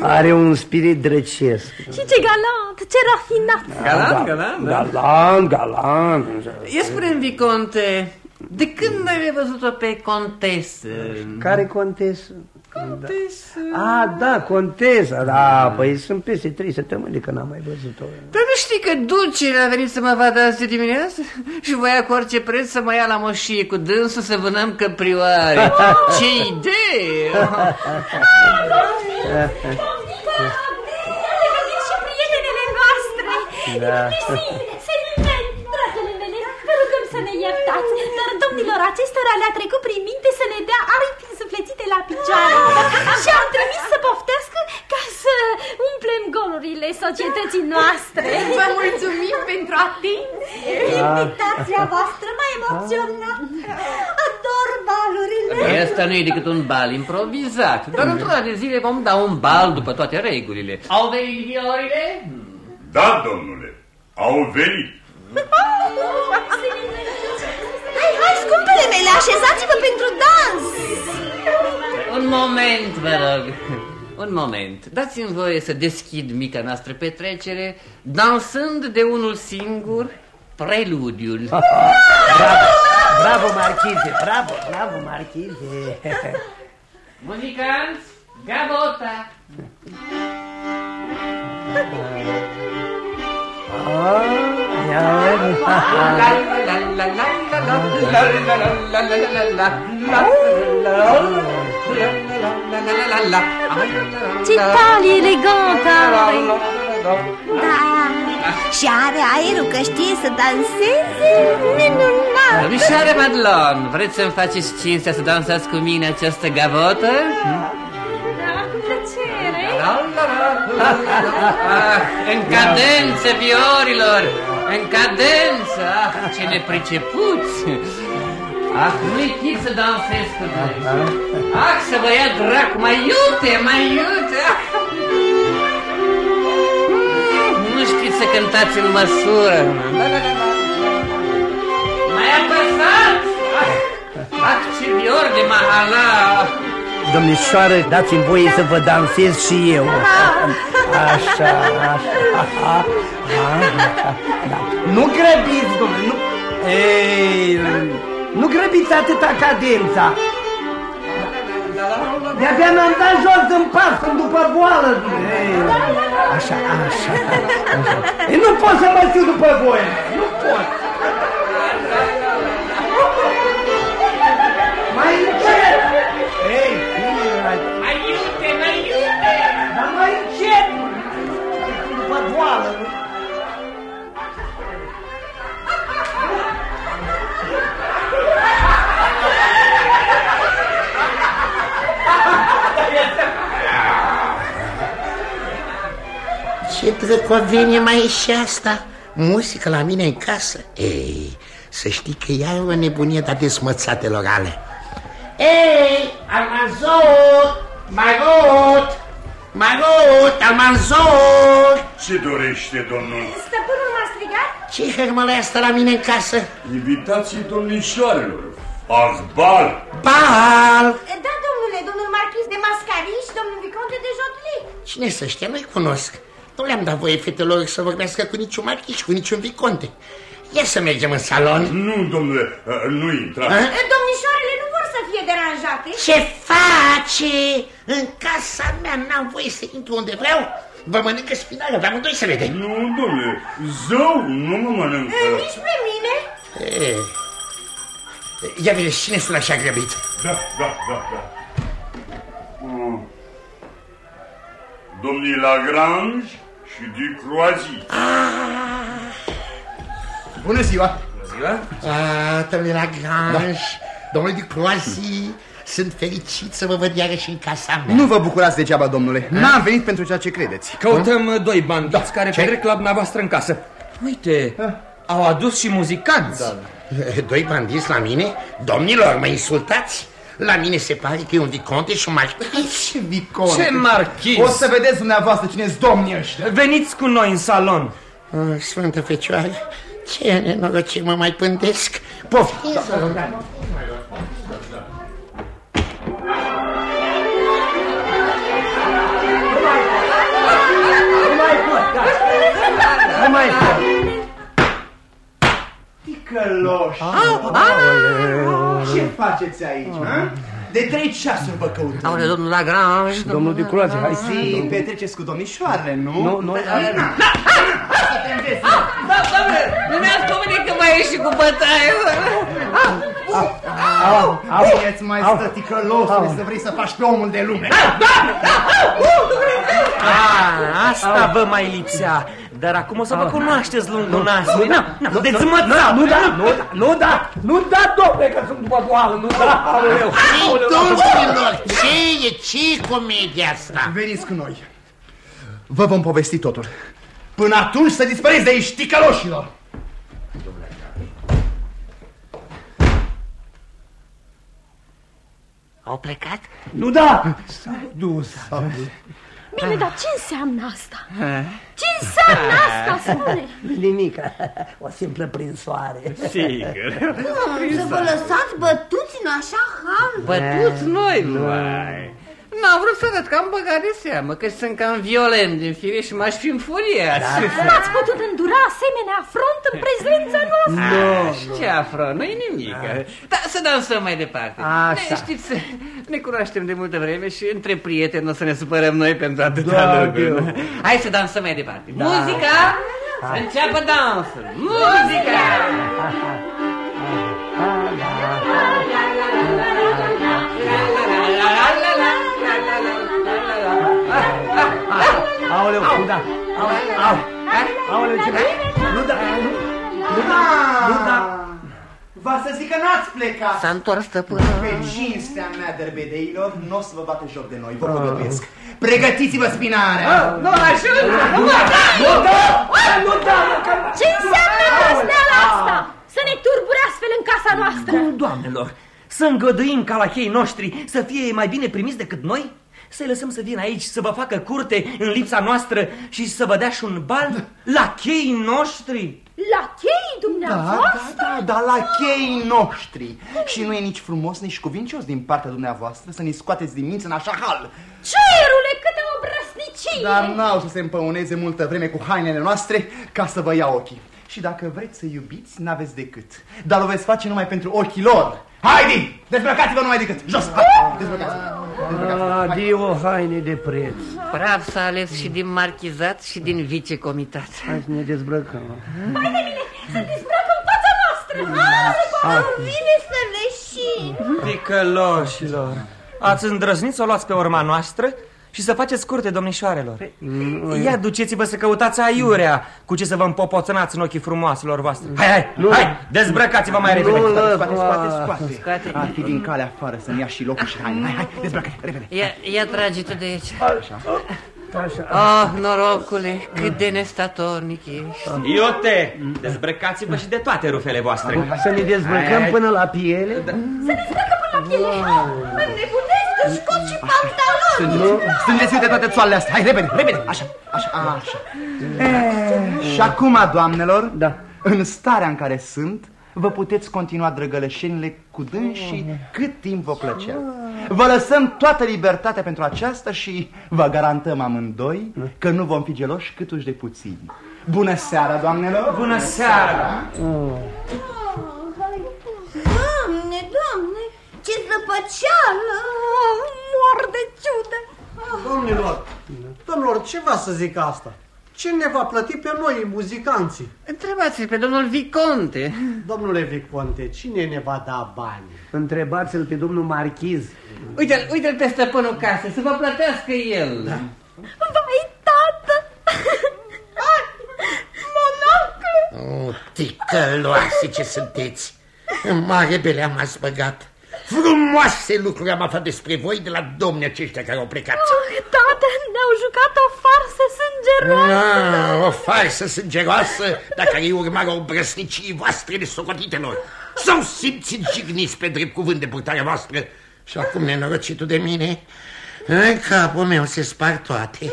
Speaker 13: Are un spirit drăcesc.
Speaker 3: Și ce galant, ce rafinat.
Speaker 11: Galant, galant, da.
Speaker 13: Galant, galant.
Speaker 11: Ia spune Viconte, de când ai văzut-o pe contesă?
Speaker 13: Care contesă?
Speaker 11: Contesă.
Speaker 13: A, da, contesa, da, păi sunt peste trei săptămâni de când n-am mai văzut-o.
Speaker 11: Dar nu știi că dulcele a venit să mă vadă azi de dimineață? Și voia cu orice preț să mă ia la moșie cu dânsul să vânăm căprioare. Ce idee!
Speaker 3: și prietenele noastre.
Speaker 13: Da.
Speaker 3: Selimeni, dragele mele, vă rugăm să ne iertați, dar domnilor acestora le-a trecut prin minte să ne dea aripi însuflețite la picioare și am trimis să poftească ca să umplem golurile societății noastre.
Speaker 10: Vă mulțumim pentru atenție. Invitația voastră m-a emoționat. Ador balurile.
Speaker 11: Asta nu e decât un bal improvizat, dar într-una de zile vom da un bal după toate regulile. Au venit viorile?
Speaker 6: Da, domnule, au venit.
Speaker 10: Hai, hai, scumpele mele, așezați-vă pentru dans.
Speaker 11: Un moment, vă rog. Un moment. Dați-mi voie să deschid mica noastră petrecere, dansând de unul singur preludiul.
Speaker 13: Bravo, bravo, marchize, bravo, bravo, marchize.
Speaker 11: Muzicanți, gavota!
Speaker 13: Ah, ia uite.
Speaker 3: Ce talie elegantă are!
Speaker 10: Da, și are aerul că știe să danseze minunat.
Speaker 11: Domnișoare Madlon, vreți să-mi faceți cinstea să dansați cu mine această gavotă?
Speaker 3: Da, cu plăcere!
Speaker 11: Ah, în cadență, viorilor! În cadență! Ah, ce nepricepuți! Ah, nu-i chip să dansez cu voi! Ah, să vă ia dracu, mai iute, mai iute! Ah. Nu știți să cântați în măsură! Da, da, da, da. Mai apăsați! Ah, ah ce vior de mahala!
Speaker 13: Domnișoară, dați-mi voie să vă dansez și eu. Așa, așa. Da. Nu grăbiți, domnule, nu... Ei, nu grăbiți atâta cadența. De-abia mi-am dat jos în pas, sunt după boală. Ei, așa, așa, așa. Ei, nu pot să mă știu după voi. Nu pot. După boală!
Speaker 4: Ce drăcovenie mai e și asta? Muzică la mine în casă? Ei, să știi că ea e o nebunie de desmățatelor ale. Ei, am văzut, mai mult! Marot, almanzor!
Speaker 6: Ce dorește domnul?
Speaker 10: Stăpânul m-a strigat?
Speaker 4: Ce hărmălai asta la mine în casă?
Speaker 6: Invitații domnișoarelor. Azi bal!
Speaker 4: Bal!
Speaker 10: Da, domnule, domnul marchis de Mascari și domnul viconte de Jotli.
Speaker 4: Cine să știe, nu-i cunosc. Nu le-am dat voie fetelor să vorbească cu niciun marchis, cu niciun viconte. Ia să mergem în salon.
Speaker 6: Nu, domnule, nu intra.
Speaker 10: Domnișoarele nu vor să fie deranjate.
Speaker 4: Ce face? În casa mea n-am voie să intru unde vreau. Vă mănâncă spinarea, vă amândoi să vedem.
Speaker 6: Nu, domnule, zău, nu mă mănâncă.
Speaker 10: E, nici pe mine.
Speaker 4: E, ia vine, cine sună așa grăbit?
Speaker 6: Da, da, da, da. Mm. Domnii Lagrange și Ducroazi.
Speaker 9: Ah. Bună ziua!
Speaker 12: Bună ziua!
Speaker 4: Ah, domnule Lagrange, da. Domnule Ducroazi, sunt fericit să vă văd iarăși în casa mea.
Speaker 9: Nu vă bucurați degeaba, domnule. N-am venit pentru ceea ce credeți.
Speaker 2: Căutăm ha? doi bandiți da. care ce? petrec la dumneavoastră în casă. Uite, ha? au adus și muzicanți. Da,
Speaker 4: da. Doi bandiți la mine? Domnilor, mă insultați? La mine se pare că e un viconte și un marchis. [LAUGHS]
Speaker 9: Ce viconte?
Speaker 2: Ce marchis?
Speaker 9: O să vedeți dumneavoastră cine sunt domnii ăștia.
Speaker 2: Veniți cu noi în salon.
Speaker 4: Oh, Sfântă Fecioară, ce nenorocire mă mai pândesc. Poftim da, să da, da.
Speaker 9: Nu mai pot. Ticăloși. Ce faceți aici, ha? De trei ceasuri vă căutăm.
Speaker 11: Aole, domnul Lagrange.
Speaker 13: Domnul Ducroaze, hai să...
Speaker 9: Si, petreceți cu domnișoarele, nu?
Speaker 13: Nu, nu.
Speaker 11: Da, doamne, nu mi-ați pomenit că mai ieși cu bătaie.
Speaker 9: Bine-ți mai stă, ticălosule, să vrei să faci pe omul de lume.
Speaker 2: Asta vă mai lipsea. Dar acum o să vă cunoașteți lungul nasului. Nu, nu, deci mă
Speaker 13: da, nu da, nu da, nu da, nu da, domnule, că sunt după boală, nu da, aoleu.
Speaker 4: Domnilor, ce e, ce comedia asta?
Speaker 9: Veniți cu noi. Vă vom povesti totul. Până atunci să dispăreți de aici, ticăloșilor.
Speaker 11: Au plecat?
Speaker 13: Nu da! S-au dus.
Speaker 3: Bine, dar ce înseamnă asta? Ce înseamnă asta, spune? [LAUGHS]
Speaker 13: Nimic, o simplă prinsoare.
Speaker 2: Sigur.
Speaker 5: Să vă lăsați bătuți în așa hal?
Speaker 11: Bătuți noi, vai. N-am vrut să arăt că am băgat de seamă, că sunt cam violent din fire și m-aș fi înfuriat.
Speaker 3: Da. Cum ați putut îndura asemenea afront în prezența noastră?
Speaker 11: Nu, no, ce afront, nu-i nimic. Da. Dar să dansăm mai departe.
Speaker 13: Așa.
Speaker 11: Ne, știți, ne cunoaștem de multă vreme și între prieteni o să ne supărăm noi pentru atâta
Speaker 13: da,
Speaker 11: lucruri. Hai să dansăm mai departe. Da. Muzica! Să înceapă dansul! Muzica!
Speaker 13: Aoleu, nu da. Aoleu, aoleu, ce Nu da, nu, nu da, nu da.
Speaker 9: Va să zic că n-ați plecat.
Speaker 11: S-a întors stăpânul.
Speaker 9: Pe cinstea mea, derbedeilor, nu o să vă bată joc de noi, vă păgăduiesc. Pregătiți-vă spinarea.
Speaker 13: Nu, așa, nu da, nu da, nu da.
Speaker 3: Ce înseamnă drăzneala asta? Să ne turbure astfel în casa noastră?
Speaker 2: Cum, doamnelor? Să îngăduim ca la cheii noștri să fie mai bine primiți decât noi? Să-i lăsăm să vină aici, să vă facă curte în lipsa noastră și să vă dea și un bal la cheii noștri?
Speaker 3: La cheii dumneavoastră?
Speaker 9: Da, da, da, da, la cheii noștri. Și nu e nici frumos, nici cuvincios din partea dumneavoastră să ne scoateți din minți în așa hal.
Speaker 3: Cerule, câtă obrăsnicie!
Speaker 9: Dar n-au să se împăuneze multă vreme cu hainele noastre ca să vă ia ochii. Și dacă vreți să iubiți, n-aveți decât. Dar o veți face numai pentru ochii lor. Haide! Dezbrăcați-vă numai decât! Jos!
Speaker 13: Dezbrăcați-vă! Adio, haine de preț.
Speaker 11: Prav s-a ales și din marchizat și din vicecomitat.
Speaker 13: Hai să ne dezbrăcăm.
Speaker 3: Mai de mine, să dezbrăcă în fața noastră!
Speaker 5: Ah, vine să leșin!
Speaker 2: Ticăloșilor, ați îndrăznit să o luați pe urma noastră și să faceți curte, domnișoarelor. Ia, duceți-vă să căutați aiurea cu ce să vă împopoțănați în ochii frumoaselor voastre. Hai, hai, nu. hai, dezbrăcați-vă mai repede.
Speaker 13: Nu,
Speaker 9: Scoate, scoate, scoate.
Speaker 11: Scoate.
Speaker 9: Ar fi din calea afară să-mi ia și locul și haine. Hai, hai, dezbrăcă repede.
Speaker 11: Ia, ia trage tu de aici.
Speaker 13: Așa. Așa.
Speaker 11: Ah, norocule, cât de nestatornic ești.
Speaker 2: Iote, dezbrăcați-vă și de toate rufele voastre.
Speaker 13: Să ne dezbrăcăm până la piele?
Speaker 3: Să ne dezbrăcă până la piele! Mă nebunesc
Speaker 13: scot și pantaloni.
Speaker 9: Strângeți de toate țoalele astea. Hai, repede, repede. Așa, așa, așa. E, și acum, doamnelor, da. în starea în care sunt, vă puteți continua drăgălășenile cu dânsii cât timp vă plăcea. Vă lăsăm toată libertatea pentru aceasta și vă garantăm amândoi că nu vom fi geloși câtuși de puțini. Bună seara, doamnelor!
Speaker 8: Bună seara!
Speaker 5: Doamne, doamne, ce zăpăceală! Mor de ciudă!
Speaker 14: Domnilor, domnilor, ce va să zic asta? Ce ne va plăti pe noi, muzicanții?
Speaker 11: Întrebați pe domnul Viconte.
Speaker 14: Domnule Viconte, cine ne va da bani?
Speaker 13: Întrebați-l pe domnul Marchiz.
Speaker 11: Uite-l uite pe stăpânul casă, să vă plătească el. Da.
Speaker 3: Vai, tată! Monoclu!
Speaker 4: O, ticăloase ce sunteți! În mare belea m-ați băgat. Frumoase lucruri am aflat despre voi de la domnii aceștia care au plecat.
Speaker 3: Oh, tată, ne-au jucat o farsă sângeroasă.
Speaker 4: Ah, o farsă sângeroasă, dar care e urmarea obrăsnicii voastre de socotitelor. S-au simțit jigniți pe drept cuvânt de purtarea voastră și acum nenorocitul de mine, în capul meu se spar toate.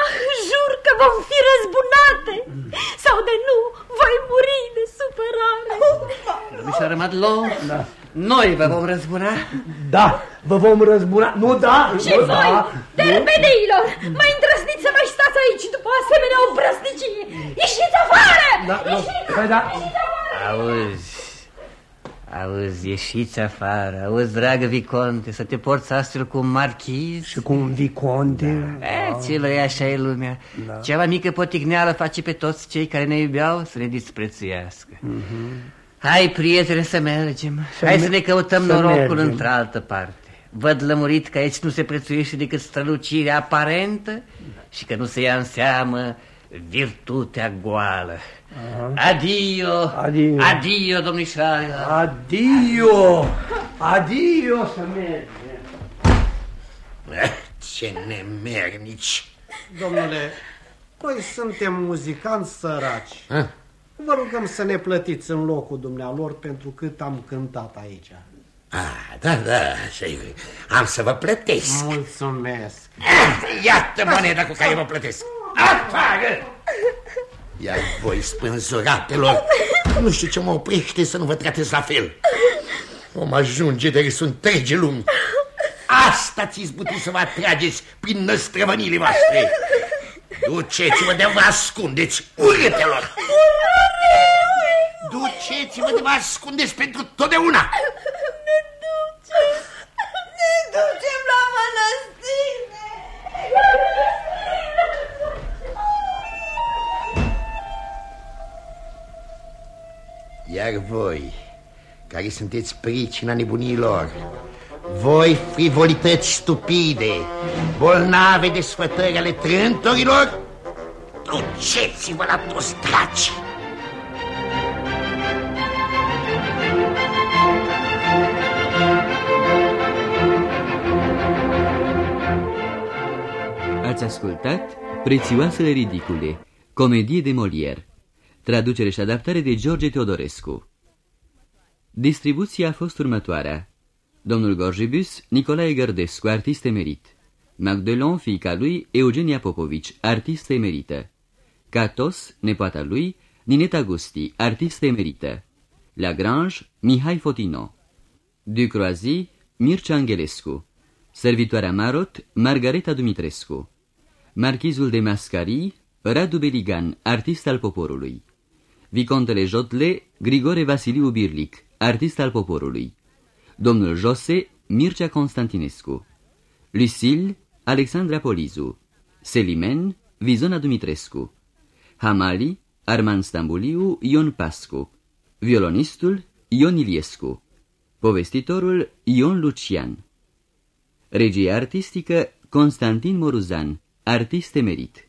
Speaker 3: Ah, jur că vom fi răzbunate sau de nu, voi muri de supărare.
Speaker 11: Domnișoară Madlon, da. Noi vă vom răzbuna?
Speaker 13: Da, vă vom răzbuna. Nu, da?
Speaker 3: Și
Speaker 13: nu,
Speaker 3: voi,
Speaker 13: da,
Speaker 3: terpedeilor, mai îndrăzniți să mai stați aici după asemenea obrăznicie. Ieșiți afară!
Speaker 13: Da, nu. Păi da.
Speaker 11: Auzi, auzi, ieșiți afară, auzi, dragă Viconte, să te porți astfel cu un marchiz.
Speaker 13: Și cu un Viconte.
Speaker 11: Da. E, ce lăi așa e lumea. Da. Ceva mică potigneală face pe toți cei care ne iubeau să ne disprețuiască.
Speaker 13: Mhm.
Speaker 11: Hai, prietene, să mergem.
Speaker 13: Să
Speaker 11: Hai
Speaker 13: me-
Speaker 11: să ne căutăm
Speaker 13: să
Speaker 11: norocul
Speaker 13: mergem.
Speaker 11: într-altă parte. Văd lămurit că aici nu se prețuiește decât strălucirea aparentă și că nu se ia în seamă virtutea goală. Adio,
Speaker 13: Adio.
Speaker 11: adio, domnișoară.
Speaker 13: Adio! Adio să mergem.
Speaker 4: Eh, Ce nemernici.
Speaker 14: Domnule, noi suntem muzicanți săraci.
Speaker 4: Ah.
Speaker 14: Vă rugăm să ne plătiți în locul dumnealor pentru cât am cântat aici.
Speaker 4: Ah, da, da, și am să vă plătesc.
Speaker 14: Mulțumesc.
Speaker 4: Ah, Iată moneda cu care vă plătesc. Afară! Iar voi, spânzuratelor, nu știu ce mă oprește să nu vă tratez la fel. Vom ajunge de râs întregi lumi. Asta ți izbutit să vă atrageți prin năstrăvănile voastre. Duceți-vă de vă ascundeți, urâtelor! Duceți-vă de vă ascundeți pentru totdeauna!
Speaker 5: Ne ducem, ne ducem la mănăstire.
Speaker 4: Iar voi, care sunteți pricina nebunilor, voi frivolități stupide, bolnave de sfătări ale trântorilor, duceți-vă la toți draci!
Speaker 15: Ați ascultat Prețioasele ridicule, comedie de Molière, traducere și adaptare de George Teodorescu. Distribuția a fost următoarea. Domnul Gorjibus, Nicolae Gărdescu, artist emerit. Magdelon, fiica lui, Eugenia Popovici, artist emerită. Catos, nepoata lui, Nineta Gusti, artist emerită. Lagrange, Mihai Fotino. Ducroazi, Mircea Angelescu. Servitoarea Marot, Margareta Dumitrescu. Marchizul de Mascari, Radu Beligan, artist al poporului. Vicontele Jotle, Grigore Vasiliu Birlic, artist al poporului. Domnul Jose, Mircea Constantinescu. Lucille, Alexandra Polizu. Selimen, Vizona Dumitrescu. Hamali, Arman Stambuliu, Ion Pascu. Violonistul, Ion Iliescu. Povestitorul, Ion Lucian. Regia artistică, Constantin Moruzan, artist emerit.